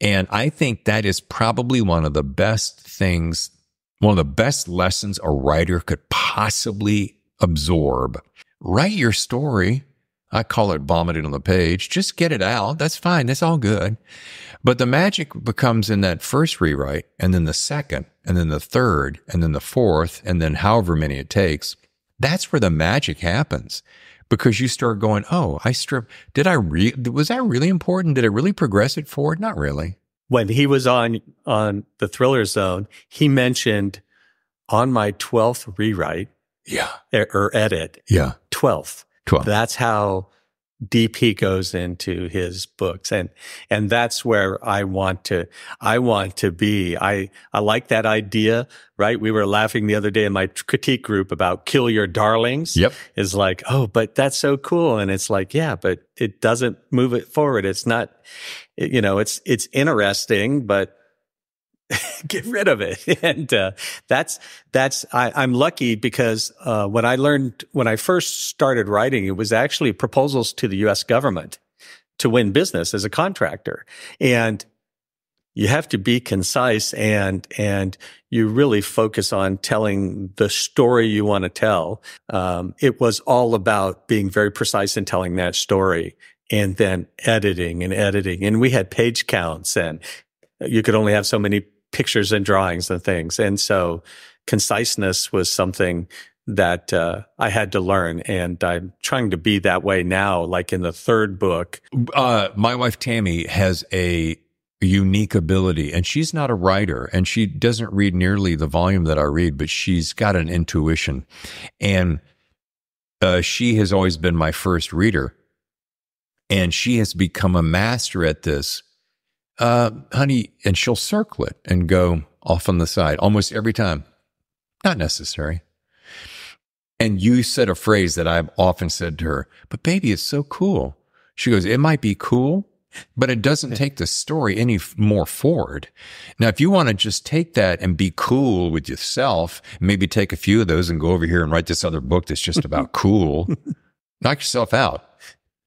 And I think that is probably one of the best things, one of the best lessons a writer could possibly absorb. Write your story. I call it vomiting on the page. Just get it out. That's fine. That's all good. But the magic becomes in that first rewrite and then the second and then the third and then the fourth and then however many it takes. That's where the magic happens because you start going, Oh, I strip. Did I re, was that really important? Did it really progress it forward? Not really. When he was on, on the thriller zone, he mentioned on my 12th rewrite. Yeah. Or edit. Yeah. 12th. twelfth. That's how deep he goes into his books and and that's where I want to I want to be. I I like that idea right? We were laughing the other day in my critique group about kill your darlings yep. is like oh but that's so cool. And it's like yeah but it doesn't move it forward. It's not you know it's it's interesting but get rid of it. And uh, that's that's I, am lucky because uh, when I learned when I first started writing, it was actually proposals to the U.S. government to win business as a contractor, and you have to be concise and and you really focus on telling the story you want to tell. Um, it was all about being very precise in telling that story and then editing and editing. And we had page counts and you could only have so many pictures and drawings and things. And so conciseness was something that uh, I had to learn, and I'm trying to be that way now. Like in the third book, uh, my wife Tammy has a unique ability, and she's not a writer, and she doesn't read nearly the volume that I read, but she's got an intuition, and uh, she has always been my first reader, and she has become a master at this uh, honey, and she'll circle it and go off on the side almost every time. Not necessary. And you said a phrase that I've often said to her, but baby, it's so cool. She goes, it might be cool, but it doesn't take the story any more forward. Now, if you want to just take that and be cool with yourself, maybe take a few of those and go over here and write this other book that's just about cool, knock yourself out.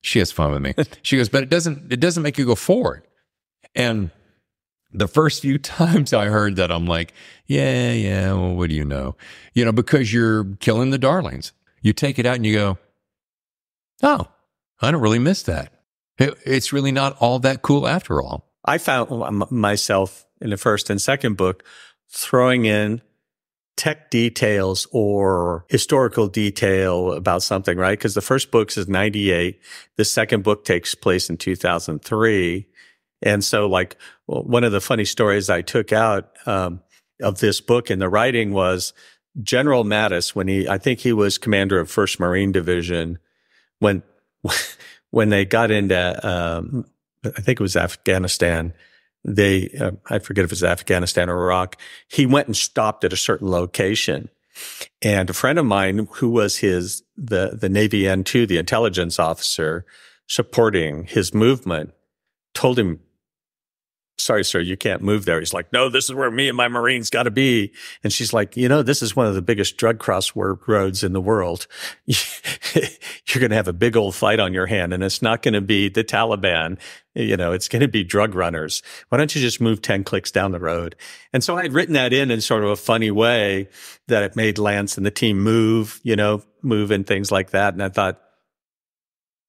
She has fun with me. She goes, but it doesn't, it doesn't make you go forward. And the first few times I heard that, I'm like, yeah, yeah, well, what do you know? You know, because you're killing the darlings. You take it out and you go, oh, I don't really miss that. it's really not all that cool after all. I found myself in the first and second book throwing in tech details or historical detail about something, right? Because the first book is 98. The second book takes place in 2003. And so, like, one of the funny stories I took out um, of this book in the writing was General Mattis, when he, I think he was commander of First Marine Division, when when they got into, um, I think it was Afghanistan. They, uh, I forget if it was Afghanistan or Iraq. He went and stopped at a certain location. And a friend of mine who was his, the, the Navy N2, the intelligence officer supporting his movement told him sorry, sir, you can't move there. He's like, no, this is where me and my Marines got to be. And she's like, you know, this is one of the biggest drug crossroads in the world. You're going to have a big old fight on your hand and it's not going to be the Taliban. You know, it's going to be drug runners. Why don't you just move 10 clicks down the road? And so I had written that in in sort of a funny way that it made Lance and the team move, you know, move and things like that. And I thought,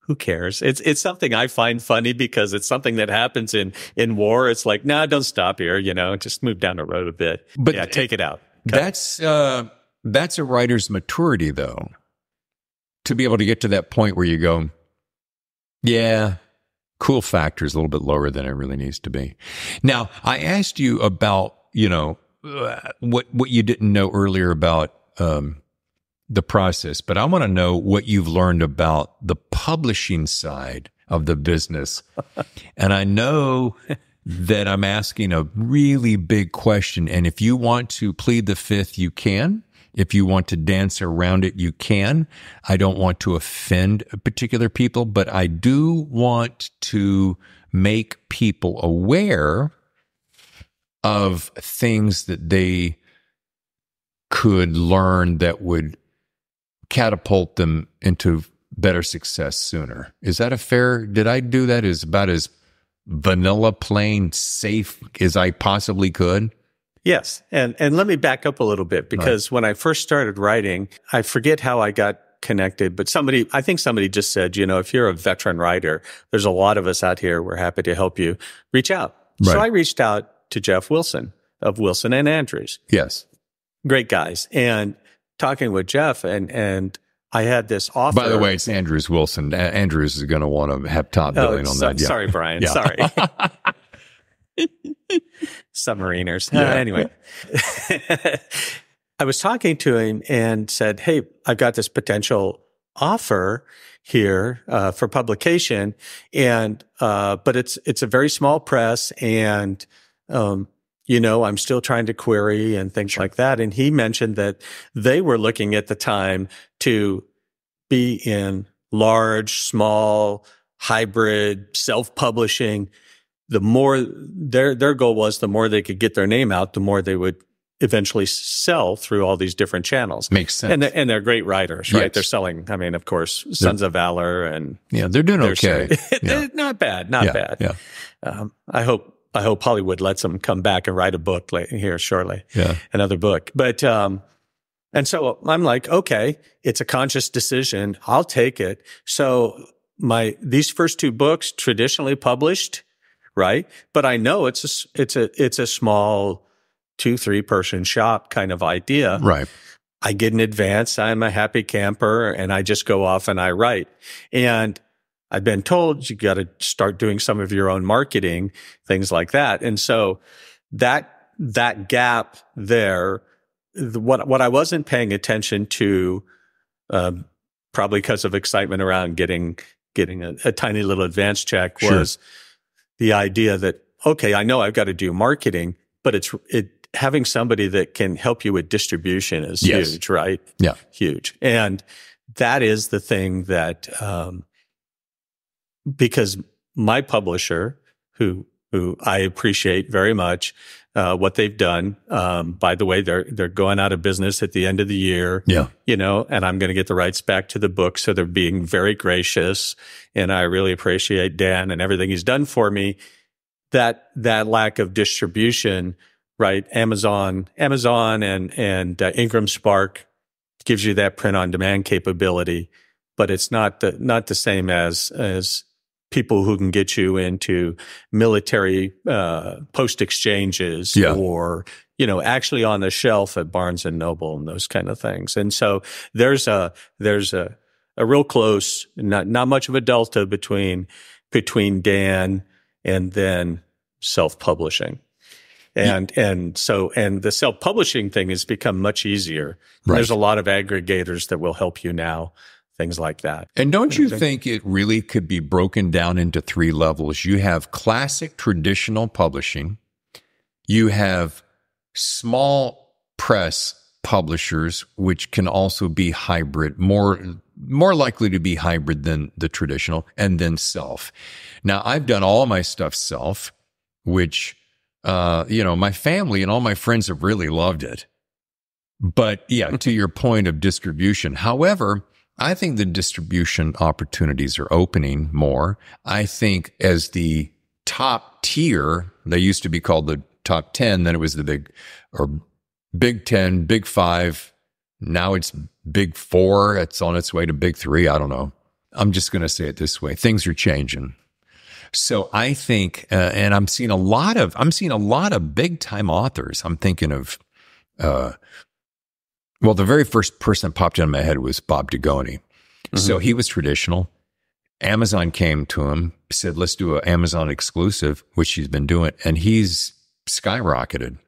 who cares? It's it's something I find funny because it's something that happens in in war. It's like, nah, don't stop here. You know, just move down the road a bit. But yeah, take it out. Cut. That's uh, that's a writer's maturity, though, to be able to get to that point where you go, yeah, cool factor is a little bit lower than it really needs to be. Now, I asked you about you know uh, what what you didn't know earlier about um, the process, but I want to know what you've learned about the publishing side of the business. and I know that I'm asking a really big question. And if you want to plead the fifth, you can. If you want to dance around it, you can. I don't want to offend particular people, but I do want to make people aware of things that they could learn that would catapult them into better success sooner. Is that a fair? Did I do that? Is about as vanilla plain safe as I possibly could? Yes. And and let me back up a little bit because right. when I first started writing, I forget how I got connected, but somebody, I think somebody just said, you know, if you're a veteran writer, there's a lot of us out here. We're happy to help you. Reach out. Right. So I reached out to Jeff Wilson of Wilson and Andrews. Yes. Great guys. And talking with Jeff and, and I had this offer. By the way, it's Andrews Wilson. Andrews is going to want to have top oh, billing on so, that. Yeah. Sorry, Brian. Sorry. Submariners. Yeah. Uh, anyway, I was talking to him and said, Hey, I've got this potential offer here uh, for publication, and uh, but it's it's a very small press, and um, you know I'm still trying to query and things sure. like that. And he mentioned that they were looking at the time to be in large, small, hybrid, self-publishing. The more their their goal was, the more they could get their name out, the more they would eventually sell through all these different channels. Makes sense. And they're, and they're great writers, right? They're selling, I mean, of course, Sons they're, of Valor and. Yeah, they're doing they're okay. yeah. not bad, not yeah, bad. Yeah. Um, I hope, I hope Hollywood lets him come back and write a book here shortly. Yeah. Another book. But, um, and so I'm like, okay, it's a conscious decision. I'll take it. So my, these first two books traditionally published, right? But I know it's a, it's a, it's a small, two, three person shop kind of idea. Right. I get an advance. I'm a happy camper and I just go off and I write. And I've been told you got to start doing some of your own marketing, things like that. And so that, that gap there, the, what, what I wasn't paying attention to, um, probably because of excitement around getting, getting a, a tiny little advance check was sure. the idea that, okay, I know I've got to do marketing, but it's, it, having somebody that can help you with distribution is yes. huge, right? Yeah. Huge. And that is the thing that, um, because my publisher, who, who I appreciate very much, uh, what they've done. Um, by the way, they're, they're going out of business at the end of the year. Yeah. You know, and I'm going to get the rights back to the book. So they're being very gracious. And I really appreciate Dan and everything he's done for me. That, that lack of distribution, right? Amazon, Amazon and, and uh, Ingram Spark gives you that print on demand capability, but it's not the, not the same as, as people who can get you into military, uh, post exchanges yeah. or, you know, actually on the shelf at Barnes and Noble and those kind of things. And so there's a, there's a, a real close, not, not much of a delta between, between Dan and then self publishing. And, yeah. and so, and the self publishing thing has become much easier. Right. There's a lot of aggregators that will help you now, things like that. And don't you think it really could be broken down into three levels? You have classic traditional publishing. You have small press publishers, which can also be hybrid, more more likely to be hybrid than the traditional, and then self. Now, I've done all my stuff self, which uh, you know, my family and all my friends have really loved it. But yeah, to your point of distribution. However, I think the distribution opportunities are opening more. I think as the top tier, they used to be called the top 10, then it was the big or big 10, big five. Now it's big four. It's on its way to big three. I don't know. I'm just going to say it this way. Things are changing. So I think, uh, and I'm seeing a lot of, I'm seeing a lot of big time authors. I'm thinking of, uh, well, the very first person that popped in my head was Bob Dugoni. Mm-hmm. So he was traditional. Amazon came to him, said, let's do an Amazon exclusive, which he's been doing. And he's skyrocketed.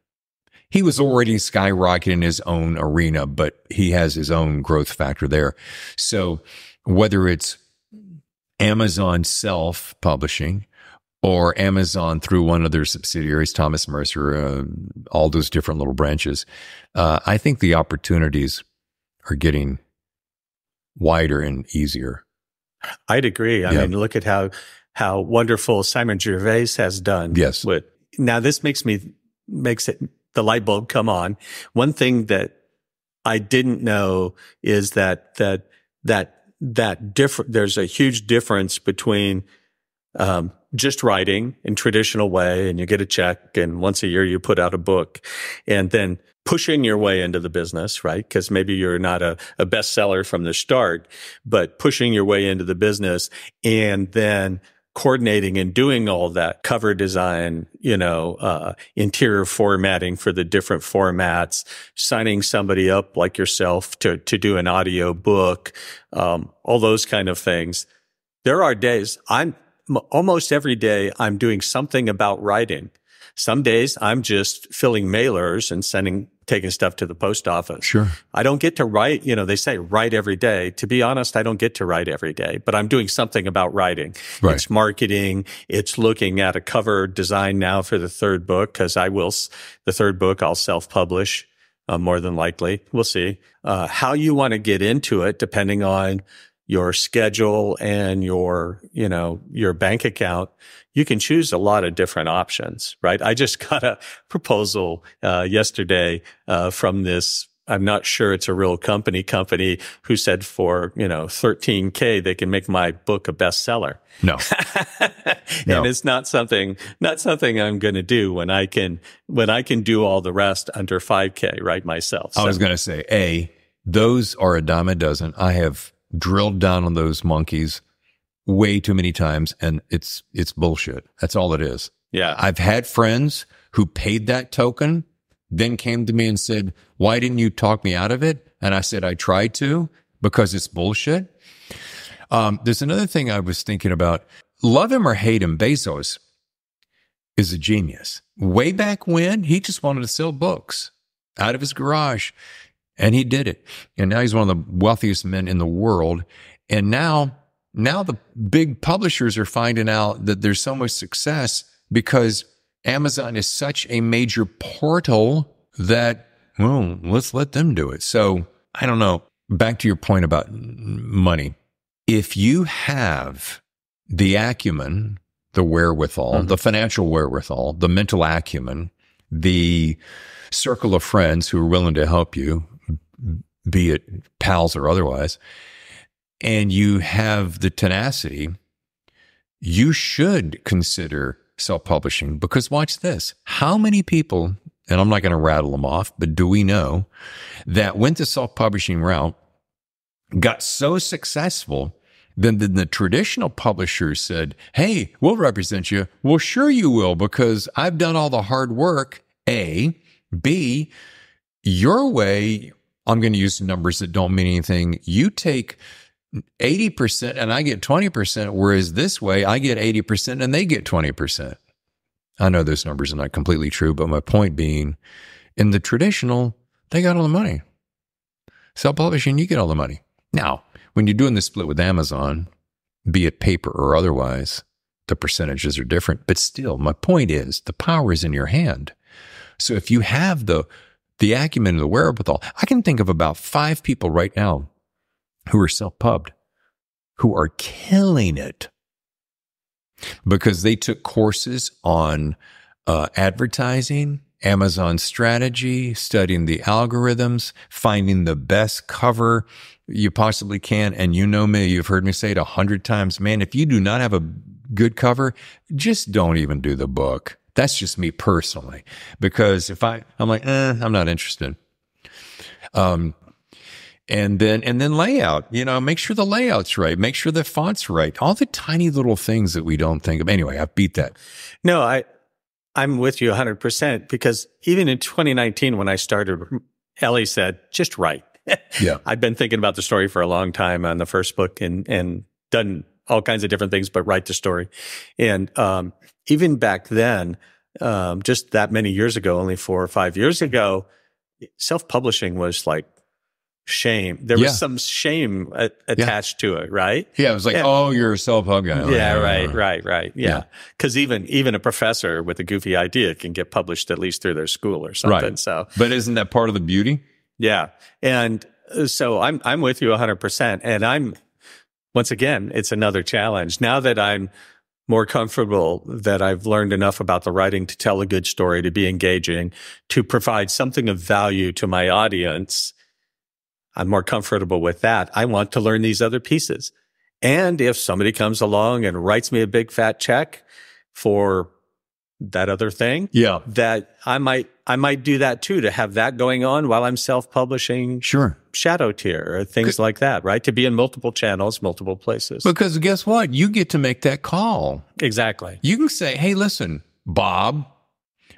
He was already skyrocketing in his own arena, but he has his own growth factor there. So whether it's Amazon self publishing or Amazon through one of their subsidiaries, Thomas Mercer, uh, all those different little branches. Uh, I think the opportunities are getting wider and easier. I'd agree. I yeah. mean, look at how how wonderful Simon Gervais has done. Yes. With now, this makes me makes it the light bulb come on. One thing that I didn't know is that that that that different, there's a huge difference between um, just writing in traditional way and you get a check and once a year you put out a book and then pushing your way into the business, right? Because maybe you're not a, a bestseller from the start, but pushing your way into the business and then coordinating and doing all that cover design, you know, uh, interior formatting for the different formats, signing somebody up like yourself to, to do an audio book, um, all those kind of things. There are days I'm almost every day I'm doing something about writing. Some days I'm just filling mailers and sending, taking stuff to the post office. Sure. I don't get to write, you know, they say write every day. To be honest, I don't get to write every day, but I'm doing something about writing. Right. It's marketing. It's looking at a cover design now for the third book because I will, the third book I'll self publish. Uh, more than likely. We'll see. Uh, how you want to get into it, depending on your schedule and your, you know, your bank account, you can choose a lot of different options, right? I just got a proposal uh, yesterday uh, from this. I'm not sure it's a real company company who said for, you know, 13K, they can make my book a bestseller. No. no. And it's not something, not something I'm going to do when I can, when I can do all the rest under 5K, right? Myself. So. I was going to say, A, those are a dime a dozen. I have drilled down on those monkeys way too many times and it's it's bullshit. That's all it is. Yeah. I've had friends who paid that token, then came to me and said, "Why didn't you talk me out of it?" And I said, "I tried to because it's bullshit." Um, there's another thing I was thinking about. Love him or hate him, Bezos is a genius. Way back when, he just wanted to sell books out of his garage. And he did it. And now he's one of the wealthiest men in the world. And now, now the big publishers are finding out that there's so much success because Amazon is such a major portal that, well, let's let them do it. So I don't know. Back to your point about money. If you have the acumen, the wherewithal, mm-hmm. the financial wherewithal, the mental acumen, the circle of friends who are willing to help you, be it pals or otherwise, and you have the tenacity, you should consider self publishing because watch this. How many people, and I'm not going to rattle them off, but do we know that went the self publishing route, got so successful then, then the traditional publishers said, Hey, we'll represent you. Well, sure you will, because I've done all the hard work. A, B, your way I'm going to use numbers that don't mean anything. You take 80% and I get 20%, whereas this way I get 80% and they get 20%. I know those numbers are not completely true, but my point being, in the traditional, they got all the money. Self publishing, you get all the money. Now, when you're doing the split with Amazon, be it paper or otherwise, the percentages are different. But still, my point is the power is in your hand. So if you have the the acumen and the wherewithal. I can think of about five people right now who are self pubbed who are killing it because they took courses on uh, advertising, Amazon strategy, studying the algorithms, finding the best cover you possibly can. And you know me, you've heard me say it a hundred times, man, if you do not have a good cover, just don't even do the book. That's just me personally, because if I, I'm like, eh, I'm not interested. Um, and then, and then layout, you know, make sure the layout's right. Make sure the font's right. All the tiny little things that we don't think of. Anyway, I beat that. No, I, I'm with you 100% because even in 2019, when I started, Ellie said, just write. yeah. I've been thinking about the story for a long time on the first book and, and done all kinds of different things, but write the story. And, um, even back then, um, just that many years ago, only four or five years ago, self publishing was like shame. There yeah. was some shame a- attached yeah. to it, right? Yeah, it was like, oh, you're a self pub guy. Yeah, right, right, right. Yeah, because yeah. even even a professor with a goofy idea can get published at least through their school or something. Right. So, but isn't that part of the beauty? Yeah, and uh, so I'm I'm with you 100, percent and I'm once again, it's another challenge now that I'm more comfortable that I've learned enough about the writing to tell a good story, to be engaging, to provide something of value to my audience. I'm more comfortable with that. I want to learn these other pieces. And if somebody comes along and writes me a big fat check for that other thing, yeah, that I might I might do that too to have that going on while I'm self-publishing. Sure. Shadow tier or things like that, right? To be in multiple channels, multiple places. Because guess what? You get to make that call. Exactly. You can say, "Hey, listen, Bob,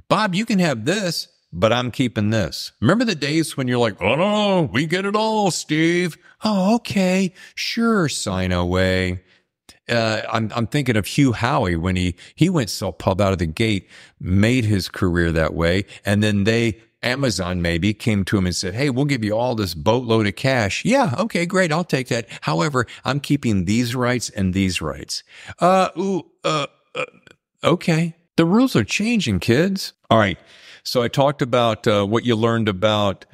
Bob, you can have this, but I'm keeping this." Remember the days when you're like, "Oh no, we get it all, Steve." Oh, okay, sure, sign away uh, I'm, I'm thinking of Hugh Howey when he, he went self pub out of the gate, made his career that way. And then they, Amazon maybe came to him and said, Hey, we'll give you all this boatload of cash. Yeah. Okay. Great. I'll take that. However, I'm keeping these rights and these rights. Uh, ooh, uh, uh okay. The rules are changing, kids. All right. So I talked about uh, what you learned about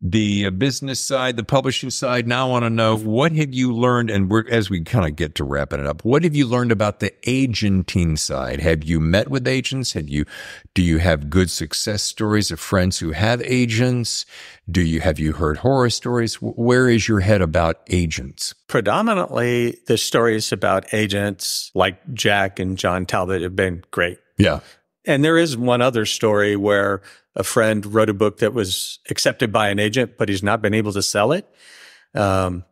the uh, business side, the publishing side. Now I want to know what have you learned, and we're, as we kind of get to wrapping it up, what have you learned about the agenting side? Have you met with agents? Have you, do you have good success stories of friends who have agents? Do you, have you heard horror stories? Where is your head about agents? Predominantly the stories about agents like Jack and John Talbot have been great. Yeah. And there is one other story where a friend wrote a book that was accepted by an agent, but he's not been able to sell it um,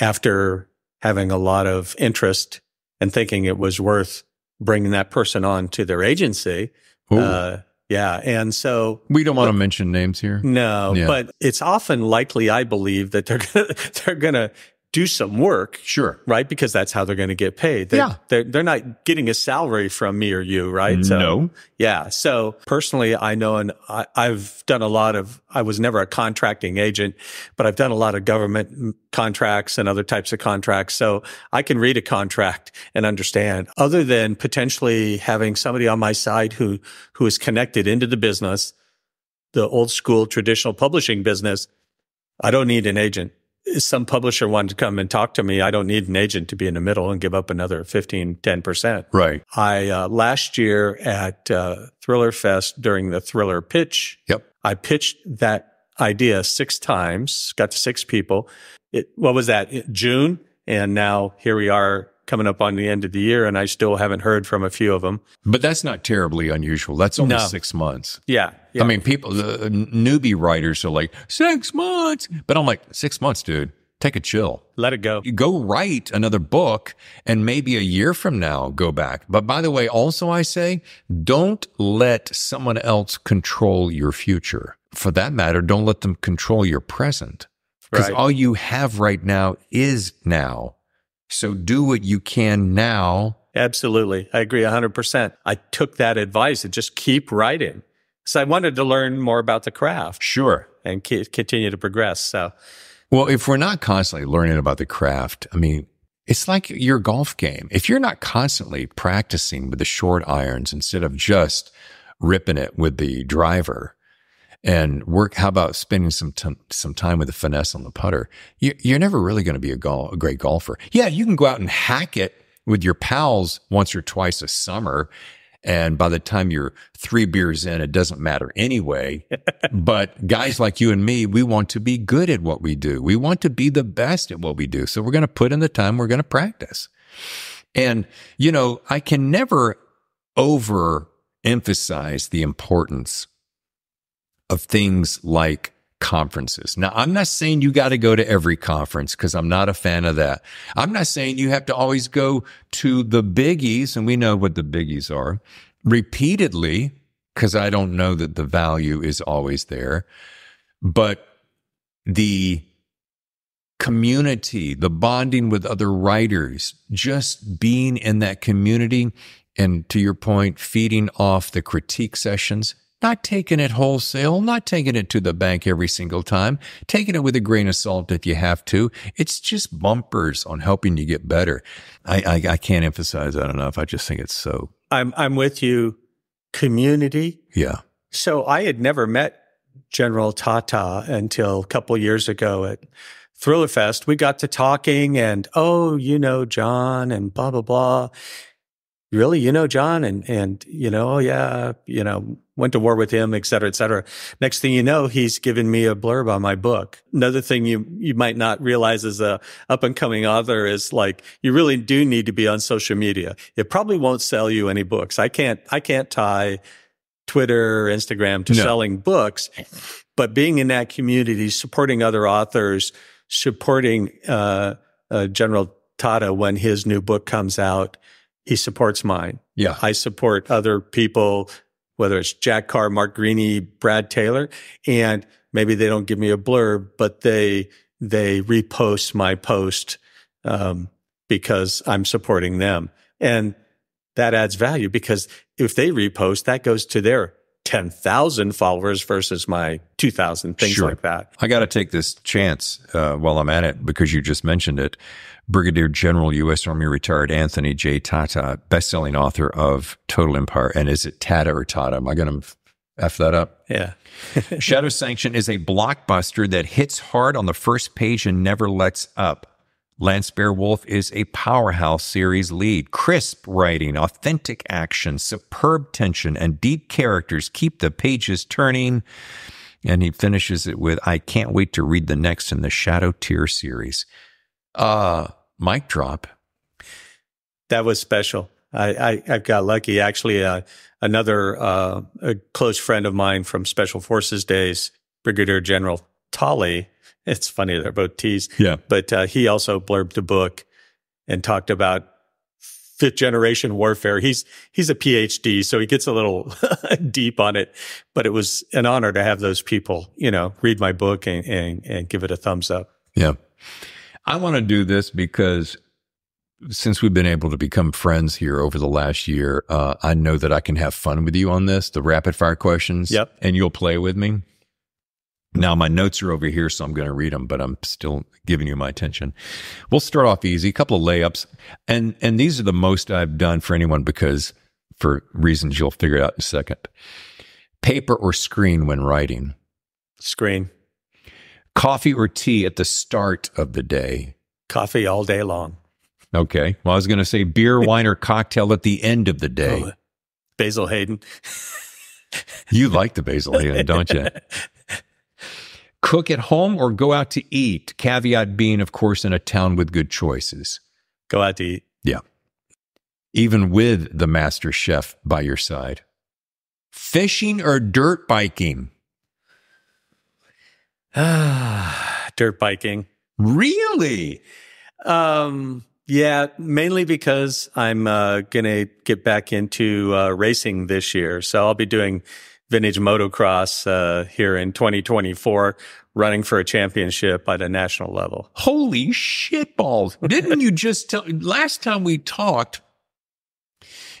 after having a lot of interest and thinking it was worth bringing that person on to their agency. Uh, yeah. And so we don't want to mention names here. No, yeah. but it's often likely, I believe, that they're gonna, they're going to do some work. Sure. Right. Because that's how they're going to get paid. They're, yeah. They're, they're not getting a salary from me or you. Right. So, no. Yeah. So personally, I know, and I, I've done a lot of, I was never a contracting agent, but I've done a lot of government contracts and other types of contracts. So I can read a contract and understand other than potentially having somebody on my side who, who is connected into the business, the old school traditional publishing business. I don't need an agent some publisher wanted to come and talk to me, I don't need an agent to be in the middle and give up another 15, 10%. Right. I, uh, last year at, uh, Thriller Fest during the thriller pitch. Yep. I pitched that idea six times, got to six people. It, what was that? June. And now here we are coming up on the end of the year and I still haven't heard from a few of them. But that's not terribly unusual. That's only no. six months. Yeah, yeah. I mean, people, the newbie writers are like, six months. But I'm like, six months, dude. Take a chill. Let it go. You go write another book and maybe a year from now go back. But by the way, also I say, don't let someone else control your future. For that matter, don't let them control your present. Because right. all you have right now is now. So do what you can now. Absolutely. I agree 100%. I took that advice and just keep writing. So I wanted to learn more about the craft. Sure. And continue to progress. So, well, if we're not constantly learning about the craft, I mean, it's like your golf game. If you're not constantly practicing with the short irons instead of just ripping it with the driver, and work. How about spending some t- some time with the finesse on the putter? You, are never really going to be a, gol- a great golfer. Yeah, you can go out and hack it with your pals once or twice a summer. And by the time you're three beers in, it doesn't matter anyway. but guys like you and me, we want to be good at what we do. We want to be the best at what we do. So we're going to put in the time. We're going to practice. And, you know, I can never overemphasize the importance of things like conferences. Now, I'm not saying you got to go to every conference because I'm not a fan of that. I'm not saying you have to always go to the biggies, and we know what the biggies are repeatedly because I don't know that the value is always there. But the community, the bonding with other writers, just being in that community, and to your point, feeding off the critique sessions not taking it wholesale, not taking it to the bank every single time, taking it with a grain of salt if you have to. It's just bumpers on helping you get better. I, I, I can't emphasize that enough. I just think it's so. I'm, I'm with you. Community. Yeah. So I had never met General Tata until a couple years ago at Thriller Fest. We got to talking and, oh, you know, John and blah, blah, blah really, you know, John, and and you know, oh yeah, you know, went to war with him, et cetera, et cetera. Next thing you know, he's given me a blurb on my book. Another thing you you might not realize as a up and coming author is like you really do need to be on social media. It probably won't sell you any books. I can't I can't tie Twitter, Instagram to no. selling books, but being in that community, supporting other authors, supporting uh, uh, General Tata when his new book comes out he supports mine. Yeah. I support other people, whether it's Jack Carr, Mark Greaney, Brad Taylor, and maybe they don't give me a blurb, but they, they repost my post, um, because I'm supporting them. And that adds value because if they repost, that goes to their 10,000 followers versus my 2,000, things sure. like that. I got to take this chance uh, while I'm at it because you just mentioned it. Brigadier General U.S. Army retired Anthony J. Tata, best-selling author of Total Empire. And is it Tata or Tata? Am I going to F that up? Yeah. Shadow Sanction is a blockbuster that hits hard on the first page and never lets up. Lance Bear Wolf is a powerhouse series lead. Crisp writing, authentic action, superb tension, and deep characters keep the pages turning. And he finishes it with, I can't wait to read the next in the Shadow Tier series. Uh, mic drop. That was special. I, I, I got lucky. Actually, uh, another uh, a close friend of mine from Special Forces days, Brigadier General Tolley. It's funny they're both T's. Yeah, but uh, he also blurbed a book and talked about fifth generation warfare. He's he's a PhD, so he gets a little deep on it. But it was an honor to have those people, you know, read my book and and, and give it a thumbs up. Yeah. I want to do this because since we've been able to become friends here over the last year, uh, I know that I can have fun with you on this, the rapid fire questions. Yep. And you'll play with me. Now, my notes are over here, so I'm going to read them, but I'm still giving you my attention. We'll start off easy, a couple of layups. And, and these are the most I've done for anyone because for reasons you'll figure out in a second. Paper or screen when writing? Screen. Coffee or tea at the start of the day? Coffee all day long. Okay. Well, I was going to say beer, wine, or cocktail at the end of the day. Oh, Basil Hayden. you like the Basil Hayden, don't you? Cook at home or go out to eat? Caveat being, of course, in a town with good choices. Go out to eat. Yeah. Even with the master chef by your side. Fishing or dirt biking? Dirt biking. Really? Um, yeah, mainly because I'm uh, going to get back into uh, racing this year. So I'll be doing vintage motocross uh, here in 2024, running for a championship at a national level. Holy shit balls. Didn't you just tell last time we talked?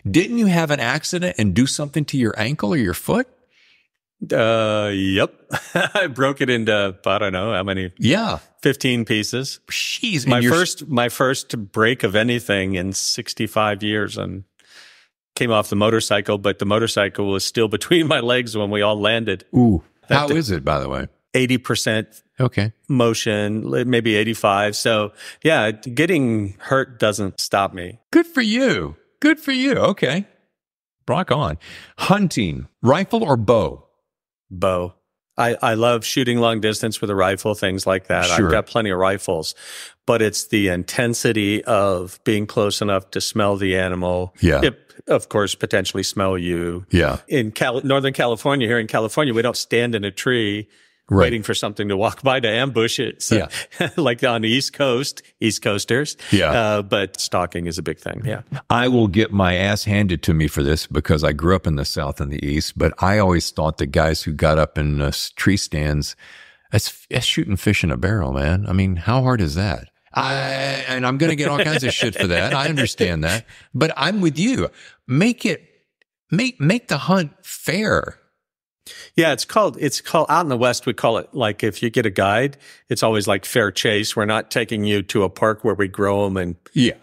Didn't you have an accident and do something to your ankle or your foot? Uh, yep. I broke it into, I don't know how many. Yeah. 15 pieces. Jeez. My first, my first break of anything in 65 years and came off the motorcycle, but the motorcycle was still between my legs when we all landed. Ooh. That how is it, by the way? 80% okay motion, maybe 85. So yeah, getting hurt doesn't stop me. Good for you. Good for you. Okay. Rock on. Hunting, rifle or bow? bow. I, I love shooting long distance with a rifle, things like that. Sure. I've got plenty of rifles, but it's the intensity of being close enough to smell the animal. Yeah. It, of course, potentially smell you. Yeah. In Cal- Northern California, here in California, we don't stand in a tree right. waiting for something to walk by to ambush it. So, yeah. like on the East Coast, East Coasters. Yeah. Uh, but stalking is a big thing. Yeah. I will get my ass handed to me for this because I grew up in the South and the East, but I always thought the guys who got up in uh, tree stands, that's, that's shooting fish in a barrel, man. I mean, how hard is that? I, and I'm going to get all kinds of shit for that. I understand that, but I'm with you. Make it, make, make the hunt fair. Yeah, it's called, it's called out in the West, we call it like if you get a guide, it's always like fair chase. We're not taking you to a park where we grow them and, yeah,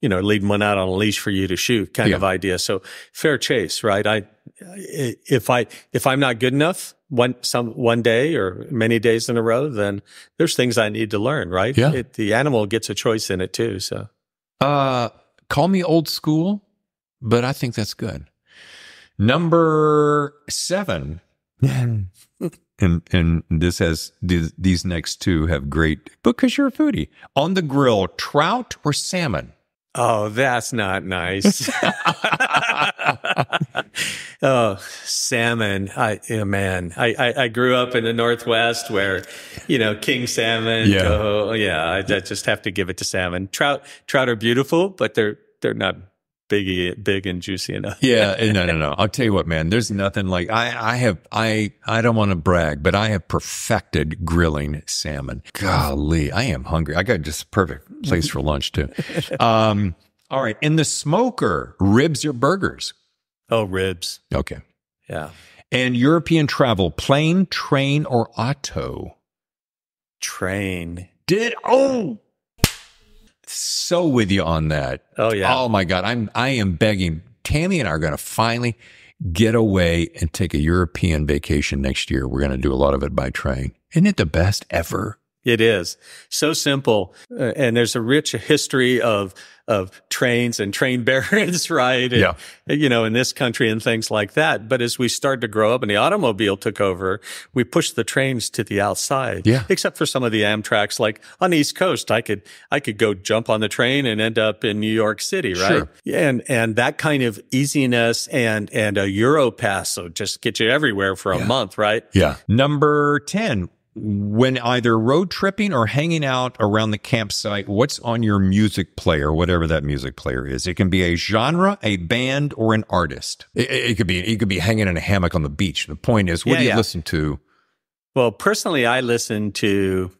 you know, leading one out on a leash for you to shoot kind yeah. of idea. So fair chase, right? I, if I, if I'm not good enough one, some, one day or many days in a row, then there's things I need to learn, right? Yeah. It, the animal gets a choice in it too. So, uh, call me old school, but I think that's good. Number seven. and and this has these, these next two have great because you're a foodie. On the grill, trout or salmon? Oh, that's not nice. oh, salmon. I, yeah, man, I, I, I, grew up in the Northwest where, you know, king salmon. Yeah. Oh, yeah. I, I just have to give it to salmon. Trout, trout are beautiful, but they're, they're not big, big and juicy enough. yeah, no, no, no. I'll tell you what, man. There's nothing like I. I have. I. I don't want to brag, but I have perfected grilling salmon. Golly, I am hungry. I got just perfect place for lunch too. Um. All right, in the smoker, ribs or burgers? Oh, ribs. Okay. Yeah. And European travel, plane, train, or auto? Train. Did oh so with you on that. Oh yeah. Oh my God. I'm I am begging. Tammy and I are gonna finally get away and take a European vacation next year. We're gonna do a lot of it by train. Isn't it the best ever? It is so simple, uh, and there's a rich history of of trains and train barons, right? And, yeah. You know, in this country and things like that. But as we started to grow up and the automobile took over, we pushed the trains to the outside. Yeah. Except for some of the Amtrak's, like on the East Coast, I could I could go jump on the train and end up in New York City, right? Sure. And and that kind of easiness and and a Euro pass, so just get you everywhere for a Yeah. month, right? Yeah. Number 10. When either road tripping or hanging out around the campsite, what's on your music player, whatever that music player is? It can be a genre, a band, or an artist. It, it- could be you could be hanging in a hammock on the beach. The point is, what Yeah, do you yeah. listen to? Well, personally, I listen to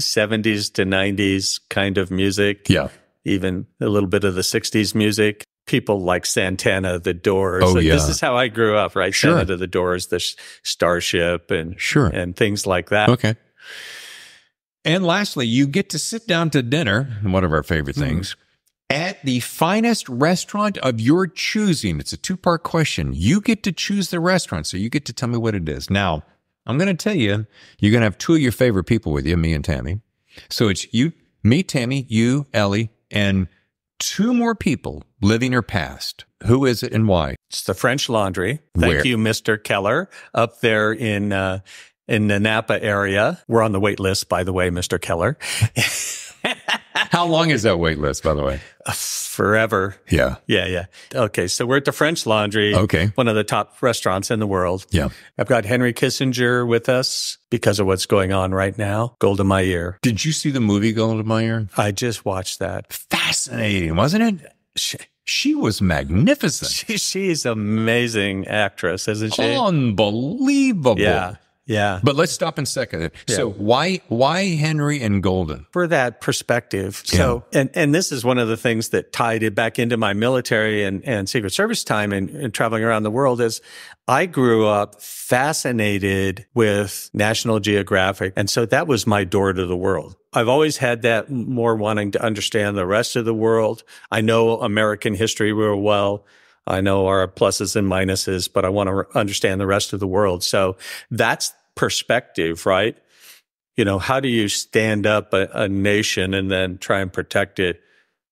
70s to 90s kind of music, Yeah. even a little bit of the 60s music. People like Santana, The Doors. Oh, Like, This is how I grew up, right? Sure. Santana, The Doors, the Starship, and Sure. and things like that. Okay. And lastly, you get to sit down to dinner, one of our favorite Mm-hmm. things, at the finest restaurant of your choosing. It's a two part question. You get to choose the restaurant, so you get to tell me what it is. Now, I'm going to tell you, you're going to have two of your favorite people with you, me and Tammy. So it's you, me, Tammy, you, Ellie, and two more people, living or past. Who is it and why? It's the French Laundry. Thank Where? you, Mr. Keller, up there in uh, in the Napa area. We're on the wait list, by the way, Mr. Keller. How long is that wait list, by the way? Uh, forever. Yeah. Yeah, yeah. Okay, so we're at the French Laundry. Okay. One of the top restaurants in the world. Yeah. I've got Henry Kissinger with us because of what's going on right now. Golda Meir. Did you see the movie Golda Meir? I just watched that. Fascinating, wasn't it? She, She was magnificent. she, she's an amazing actress, isn't she? Unbelievable. yeah, yeah. But let's stop and second it. So why why Henry and Golda? for that perspective. So, and, and this is one of the things that tied it back into my military and, and Secret Service time and, and traveling around the world is I grew up fascinated with National Geographic. And so that was my door to the world. I've always had that more wanting to understand the rest of the world. I know American history real well. I know our pluses and minuses, but I want to understand the rest of the world. So that's perspective, right? you know, how do you stand up a, a nation and then try and protect it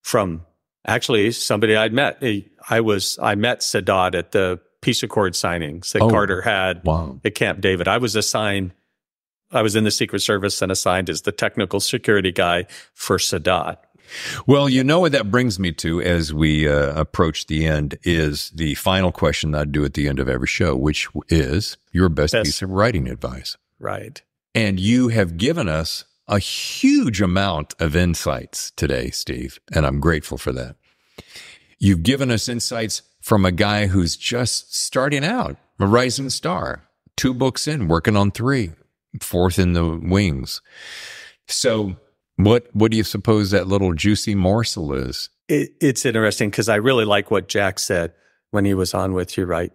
from actually somebody I'd met? Eh, I was, I met Sadat at the peace accord signings that Oh. Carter had Wow. at Camp David. I was assigned, I was in the Secret Service and assigned as the technical security guy for Sadat. Well, you know what that brings me to as we uh, approach the end is the final question that I do at the end of every show, which is your best Best. piece of writing advice. Right. And you have given us a huge amount of insights today, Steve, and I'm grateful for that. You've given us insights from a guy who's just starting out, a rising star, two books in, working on three, fourth in the wings. So, what what do you suppose that little juicy morsel is? It, it's interesting because I really like what Jack said when he was on with you, right?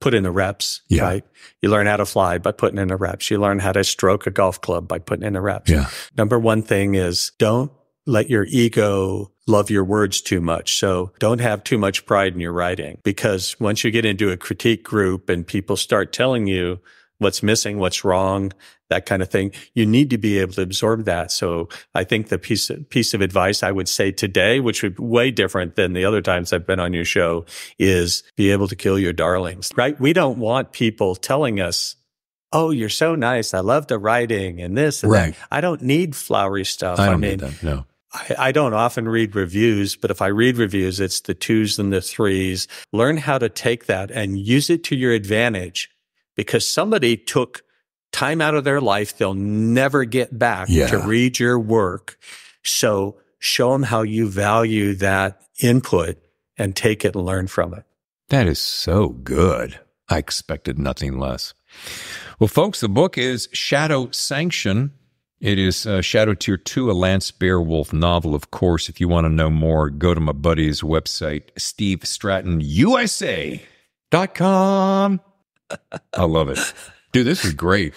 Put in the reps, Yeah. right? You learn how to fly by putting in the reps. You learn how to stroke a golf club by putting in the reps. Yeah. Number one thing is don't let your ego love your words too much. So don't have too much pride in your writing because once you get into a critique group and people start telling you what's missing, what's wrong, that kind of thing. You need to be able to absorb that. So I think the piece piece of advice I would say today, which would be way different than the other times I've been on your show, is be able to kill your darlings. Right? We don't want people telling us. Oh, you're so nice. I love the writing and this and right. that. I don't need flowery stuff. I, don't I mean, need that. No. I, I, don't often read reviews, but if I read reviews, it's the twos and the threes. Learn how to take that and use it to your advantage because somebody took time out of their life they'll never get back yeah. to read your work. So show them how you value that input and take it and learn from it. That is so good. I expected nothing less. Well, folks, the book is Shadow Sanction. It is uh, Shadow Tier 2, a Lance Bear Wolf novel, of course. If you want to know more, go to my buddy's website, stevestrattonusa.com. I love it. Dude, this is great.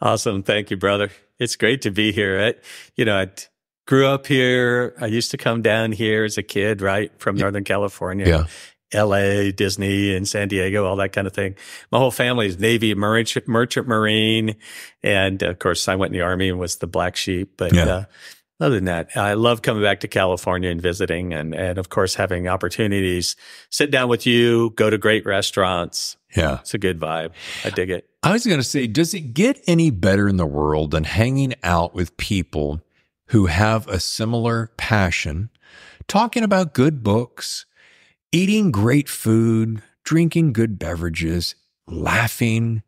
Awesome. Thank you, brother. It's great to be here. I, you know, I grew up here. I used to come down here as a kid, right, from Northern California. Yeah. LA, Disney, and San Diego, all that kind of thing. My whole family is Navy, merchant, merchant Marine. And of course, I went in the Army and was the black sheep. But yeah. uh, other than that, I love coming back to California and visiting and, and of course having opportunities, sit down with you, go to great restaurants. Yeah. It's a good vibe. I dig it. I was going to say, does it get any better in the world than hanging out with people who have a similar passion, talking about good books, eating great food, drinking good beverages, laughing?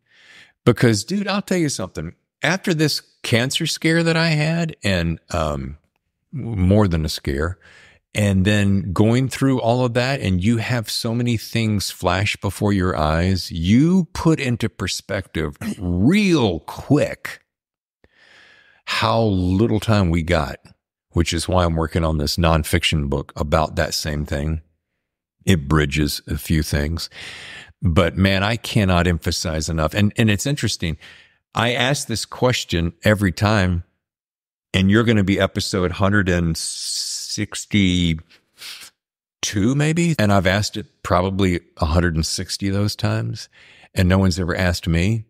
Because, dude, I'll tell you something after this cancer scare that I had, and um, more than a scare, and then going through all of that, and you have so many things flash before your eyes, you put into perspective real quick how little time we got, which is why I'm working on this nonfiction book about that same thing. It bridges a few things. But man, I cannot emphasize enough. And, and it's interesting. I ask this question every time, and you're going to be episode 162, maybe. And I've asked it probably 160 of those times, and no one's ever asked me.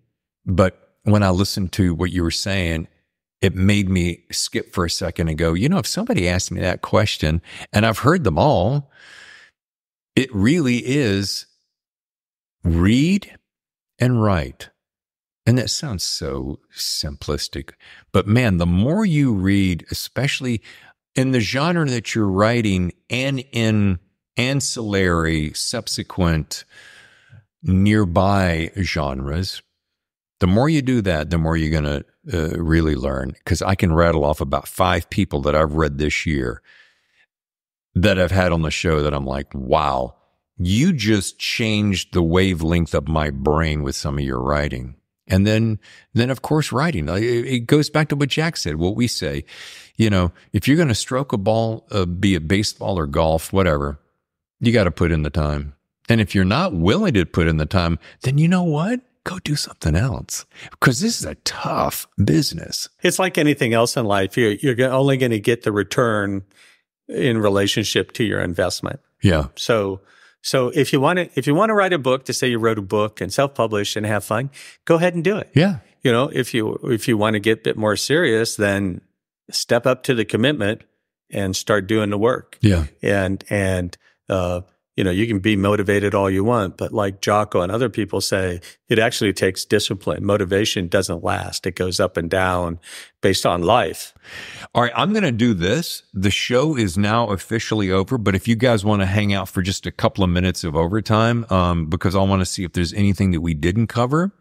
But when I listened to what you were saying, it made me skip for a second and go, you know, if somebody asked me that question, and I've heard them all, it really is read and write and that sounds so simplistic. But man, the more you read, especially in the genre that you're writing and in ancillary, subsequent, nearby genres, the more you do that, the more you're going to uh, really learn. Because I can rattle off about five people that I've read this year that I've had on the show that I'm like, wow, you just changed the wavelength of my brain with some of your writing. And then, then of course, writing. It goes back to what Jack said, what we say. You know, if you're going to stroke a ball, uh, be it baseball or golf, whatever, you got to put in the time. And if you're not willing to put in the time, then you know what? Go do something else because this is a tough business. It's like anything else in life. You're, you're only going to get the return in relationship to your investment. Yeah. So, so if you want to, if you want to write a book to say you wrote a book and self-publish and have fun, go ahead and do it. Yeah. You know, if you, if you want to get a bit more serious, then step up to the commitment and start doing the work. Yeah. And, and, uh, you know, you can be motivated all you want, but like Jocko and other people say, it actually takes discipline. Motivation doesn't last. It goes up and down based on life. All right, I'm going to do this. The show is now officially over, but if you guys want to hang out for just a couple of minutes of overtime, um, because I want to see if there's anything that we didn't cover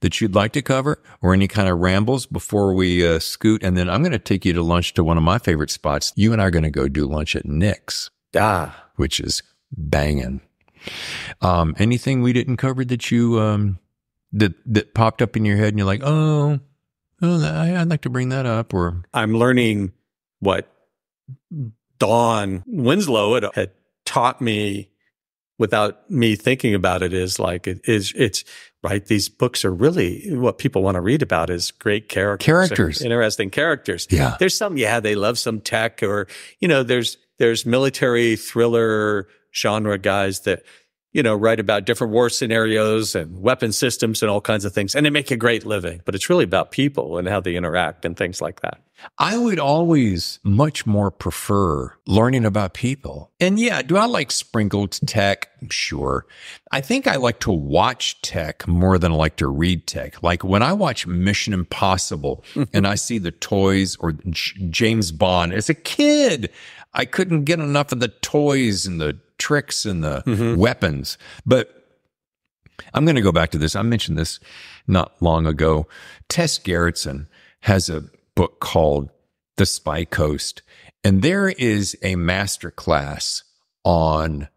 that you'd like to cover or any kind of rambles before we uh, scoot. And then I'm going to take you to lunch to one of my favorite spots. You and I are going to go do lunch at Nick's. Ah. Which is banging. Um, anything we didn't cover that you um, that that popped up in your head and you're like, oh, oh, I'd like to bring that up. Or I'm learning what Don Winslow had, had taught me without me thinking about it is like it is it's right these books are really what people want to read about is great characters characters interesting characters yeah there's some yeah they love some tech or you know there's there's military thriller genre guys that you know, write about different war scenarios and weapon systems and all kinds of things. And they make a great living, but it's really about people and how they interact and things like that. I would always much more prefer learning about people. And yeah, do I like sprinkled tech? Sure. I think I like to watch tech more than I like to read tech. Like when I watch Mission Impossible hmm. and I see the toys or James Bond as a kid, I couldn't get enough of the toys and the tricks and the mm-hmm. weapons. But I'm going to go back to this. I mentioned this not long ago. Tess Gerritsen has a book called The Spy Coast, and there is a masterclass on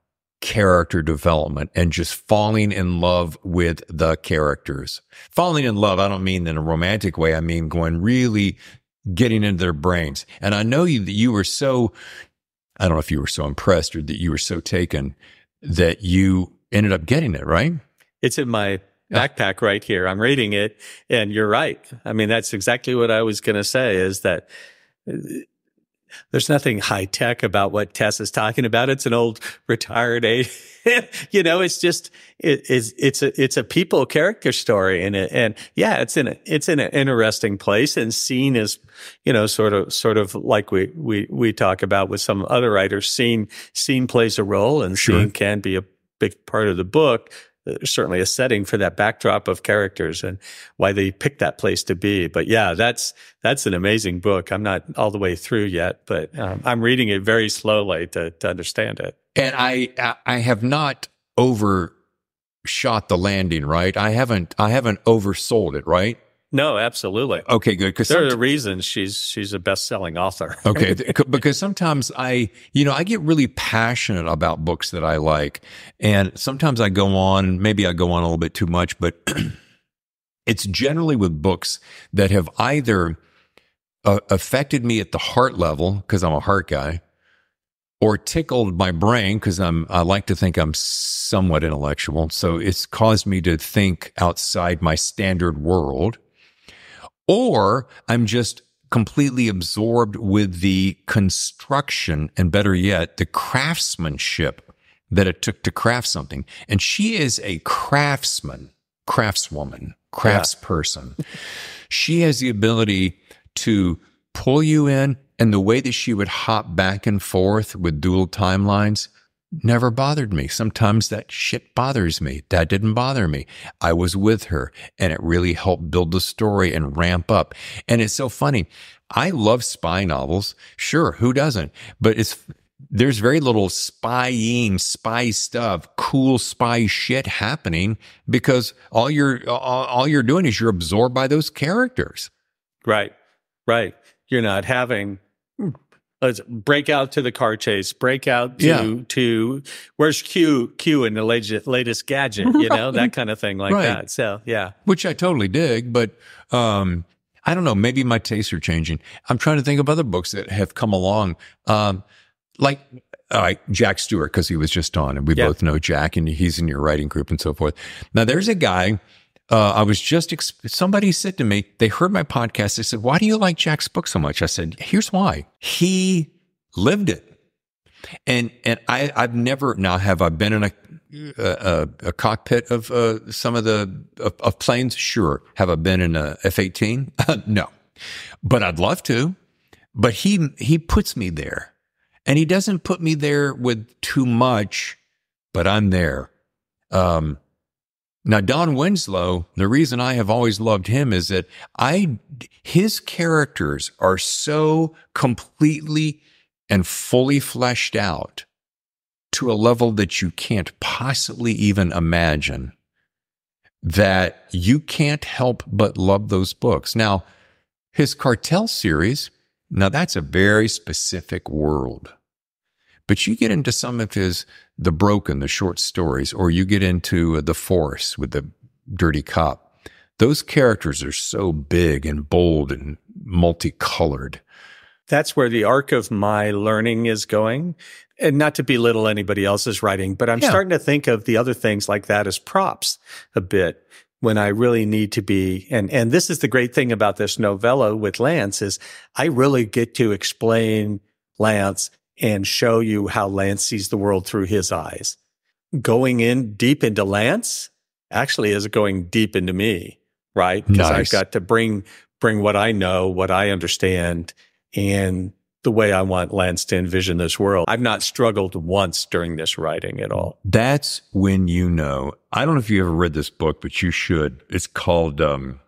character development and just falling in love with the characters. Falling in love, I don't mean in a romantic way. I mean going really getting into their brains. And I know you that you were so I don't know if you were so impressed or that you were so taken that you ended up getting it, right? It's in my backpack right here. I'm reading it and you're right. I mean, that's exactly what I was going to say is that uh, there's nothing high tech about what Tess is talking about. It's an old retired a, you know, it's just, it, it's, it's a, it's a people character story. And, it, and yeah, it's in a, it's in an interesting place and scene is, you know, sort of, sort of like we, we, we talk about with some other writers, scene, scene plays a role and sure. scene can be a big part of the book certainly a setting for that backdrop of characters and why they picked that place to be. But yeah, that's that's an amazing book. I'm not all the way through yet, but um, I'm reading it very slowly to to understand it. And I I have not overshot the landing, right? I haven't I haven't oversold it, right? No, absolutely. Okay, good. Because there are reasons she's she's a best selling author. okay, because sometimes I, you know, I get really passionate about books that I like, and sometimes I go on. Maybe I go on a little bit too much, but it's generally with books that have either uh, affected me at the heart level because I'm a heart guy, or tickled my brain because I'm I like to think I'm somewhat intellectual. So it's caused me to think outside my standard world or I'm just completely absorbed with the construction and better yet, the craftsmanship that it took to craft something. And she is a craftsman, craftswoman, craftsperson. Yeah. she has the ability to pull you in and the way that she would hop back and forth with dual timelines never bothered me. Sometimes that shit bothers me. That didn't bother me. I was with her and it really helped build the story and ramp up. And it's so funny. I love spy novels. Sure. Who doesn't? But it's, there's very little spying, spy stuff, cool spy shit happening because all you're, all, all you're doing is you're absorbed by those characters. Right. Right. You're not having let's break out to the car chase, break out to yeah. to where's Q Q in the latest latest gadget, you know, that kind of thing like right. that. So yeah. Which I totally dig, but um I don't know, maybe my tastes are changing. I'm trying to think of other books that have come along. Um like all right, Jack Stewart, because he was just on, and we yeah. both know Jack, and he's in your writing group and so forth. Now, there's a guy uh, I was just, somebody said to me, they heard my podcast. They said, Why do you like Jack's book so much? I said, Here's why. He lived it. And, and I, I've never, now have I been in a, a, a cockpit of uh, some of the, of, of, planes? Sure. Have I been in a F 18? no. But I'd love to. But he, he puts me there. And he doesn't put me there with too much, but I'm there. Um, now, Don Winslow, the reason I have always loved him is that I, his characters are so completely and fully fleshed out to a level that you can't possibly even imagine that you can't help but love those books. Now, his cartel series, now that's a very specific world. But you get into some of his The Broken, the short stories, or you get into The Force with the dirty cop. Those characters are so big and bold and multicolored. That's where the arc of my learning is going. And not to belittle anybody else's writing, but I'm yeah. starting to think of the other things like that as props a bit when I really need to be. And, and this is the great thing about this novella with Lance is I really get to explain Lance and show you how Lance sees the world through his eyes. going in deep into Lance actually is going deep into me, right? Because nice. I've got to bring bring what I know, what I understand, and the way I want Lance to envision this world. I've not struggled once during this writing at all. That's when you know. I don't know if you ever read this book, but you should. It's called um,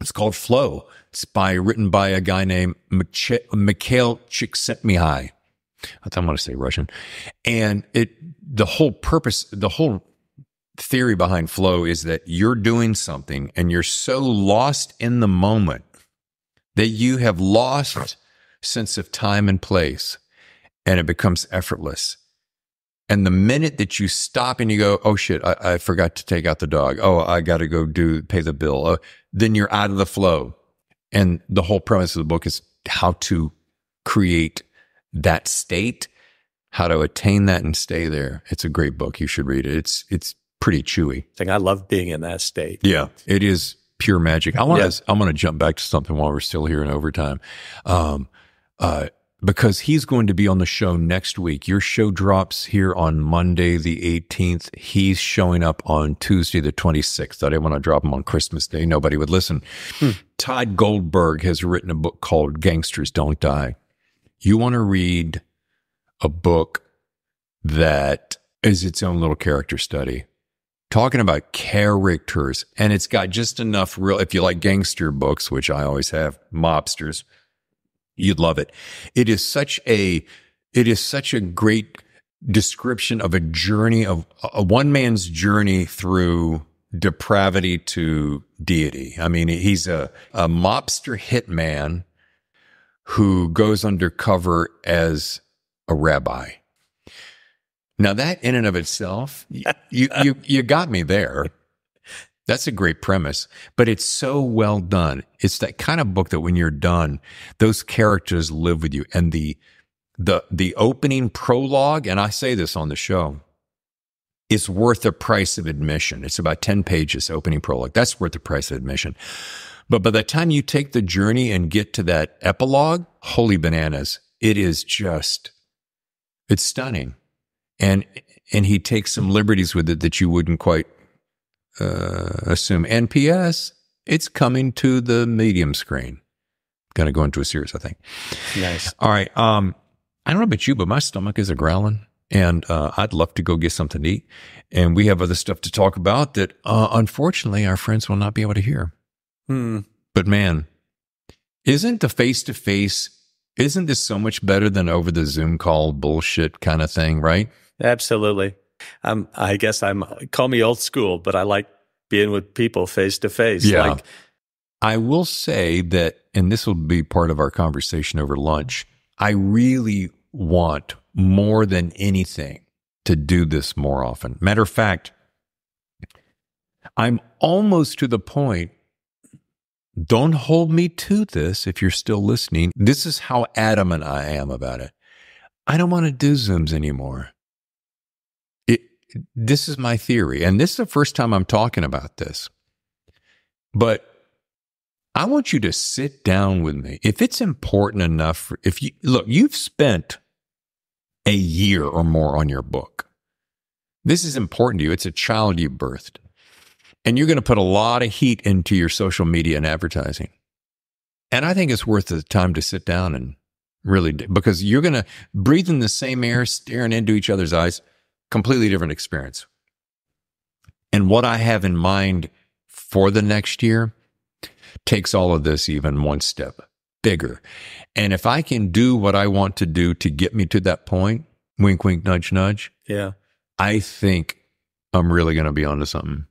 it's called Flow. It's by written by a guy named Mikhail Csikszentmihalyi. I'm going to say Russian. And it the whole purpose, the whole theory behind flow is that you're doing something and you're so lost in the moment that you have lost sense of time and place and it becomes effortless. And the minute that you stop and you go, oh shit, I, I forgot to take out the dog. Oh, I got to go do pay the bill. Oh, then you're out of the flow. And the whole premise of the book is how to create that state, how to attain that and stay there. It's a great book. You should read it. It's it's pretty chewy. I love being in that state. Yeah, it is pure magic. I want to. Yeah. I'm going to jump back to something while we're still here in overtime. Um, uh, because he's going to be on the show next week. Your show drops here on Monday, the 18th. He's showing up on Tuesday, the 26th. I didn't want to drop him on Christmas Day. Nobody would listen. Hmm. Tod Goldberg has written a book called Gangsters Don't Die. You want to read a book that is its own little character study. Talking about characters, and it's got just enough real, if you like gangster books, which I always have, mobsters, You'd love it. It is such a, it is such a great description of a journey of a one man's journey through depravity to deity. I mean, he's a, a mobster hitman who goes undercover as a rabbi. Now that in and of itself, you, you, you got me there. That's a great premise, but it's so well done. It's that kind of book that when you're done, those characters live with you. And the the the opening prologue, and I say this on the show, is worth the price of admission. It's about 10 pages opening prologue. That's worth the price of admission. But by the time you take the journey and get to that epilogue, holy bananas, it is just it's stunning. And and he takes some liberties with it that you wouldn't quite uh, assume. NPS, it's coming to the medium screen. Going to go into a series, I think. Nice. All right. Um, I don't know about you, but my stomach is a growling, and uh, I'd love to go get something to eat. And we have other stuff to talk about that, uh, unfortunately, our friends will not be able to hear. Hmm. But man, isn't the face to face? Isn't this so much better than over the Zoom call bullshit kind of thing? Right? Absolutely. I'm, I guess I'm, call me old school, but I like being with people face to face. Yeah. Like, I will say that, and this will be part of our conversation over lunch. I really want more than anything to do this more often. Matter of fact, I'm almost to the point. Don't hold me to this if you're still listening. This is how adamant I am about it. I don't want to do Zooms anymore this is my theory, and this is the first time I'm talking about this. But I want you to sit down with me. If it's important enough, for, if you look, you've spent a year or more on your book. This is important to you. It's a child you birthed. And you're going to put a lot of heat into your social media and advertising. And I think it's worth the time to sit down and really, because you're going to breathe in the same air, staring into each other's eyes completely different experience. And what I have in mind for the next year takes all of this even one step bigger. And if I can do what I want to do to get me to that point, wink, wink, nudge, nudge. Yeah. I think I'm really going to be onto something.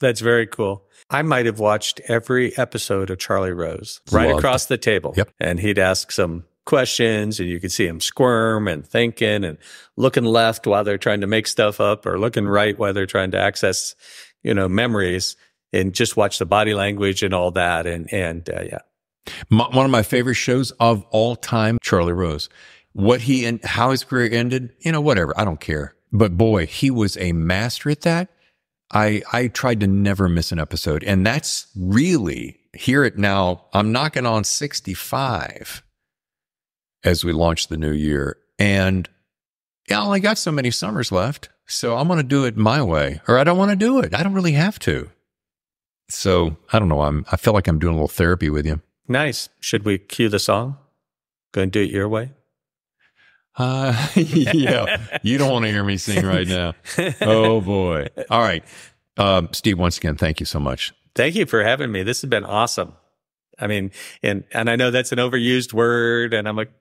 That's very cool. I might have watched every episode of Charlie Rose right Loved across the table. Yep. And he'd ask some questions and you could see them squirm and thinking and looking left while they're trying to make stuff up or looking right while they're trying to access, you know, memories and just watch the body language and all that. And, and, uh, yeah. My, one of my favorite shows of all time, Charlie Rose. What he and how his career ended, you know, whatever. I don't care. But boy, he was a master at that. I, I tried to never miss an episode. And that's really, hear it now. I'm knocking on 65 as we launch the new year. And yeah, I only got so many summers left. So I'm going to do it my way, or I don't want to do it. I don't really have to. So I don't know. I'm, I feel like I'm doing a little therapy with you. Nice. Should we cue the song? Go and do it your way. Uh, yeah, you don't want to hear me sing right now. Oh boy. All right. Um, Steve, once again, thank you so much. Thank you for having me. This has been awesome. I mean, and, and I know that's an overused word and I'm like,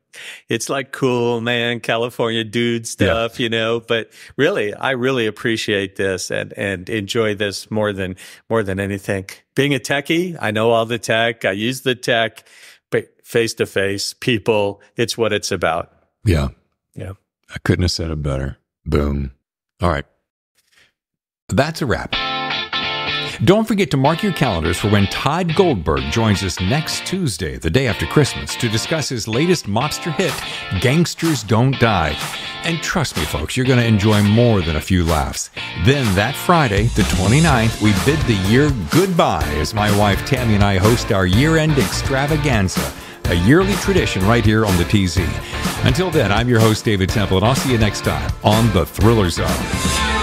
it's like cool, man, California dude stuff, yeah. you know, but really, I really appreciate this and, and enjoy this more than, more than anything. Being a techie, I know all the tech. I use the tech, but face to face people, it's what it's about. Yeah. Yeah. I couldn't have said it better. Boom. All right. That's a wrap. Don't forget to mark your calendars for when Tod Goldberg joins us next Tuesday, the day after Christmas, to discuss his latest mobster hit, Gangsters Don't Die. And trust me, folks, you're going to enjoy more than a few laughs. Then that Friday, the 29th, we bid the year goodbye as my wife Tammy and I host our year end extravaganza a yearly tradition right here on the TZ. Until then, I'm your host, David Temple, and I'll see you next time on The Thriller Zone.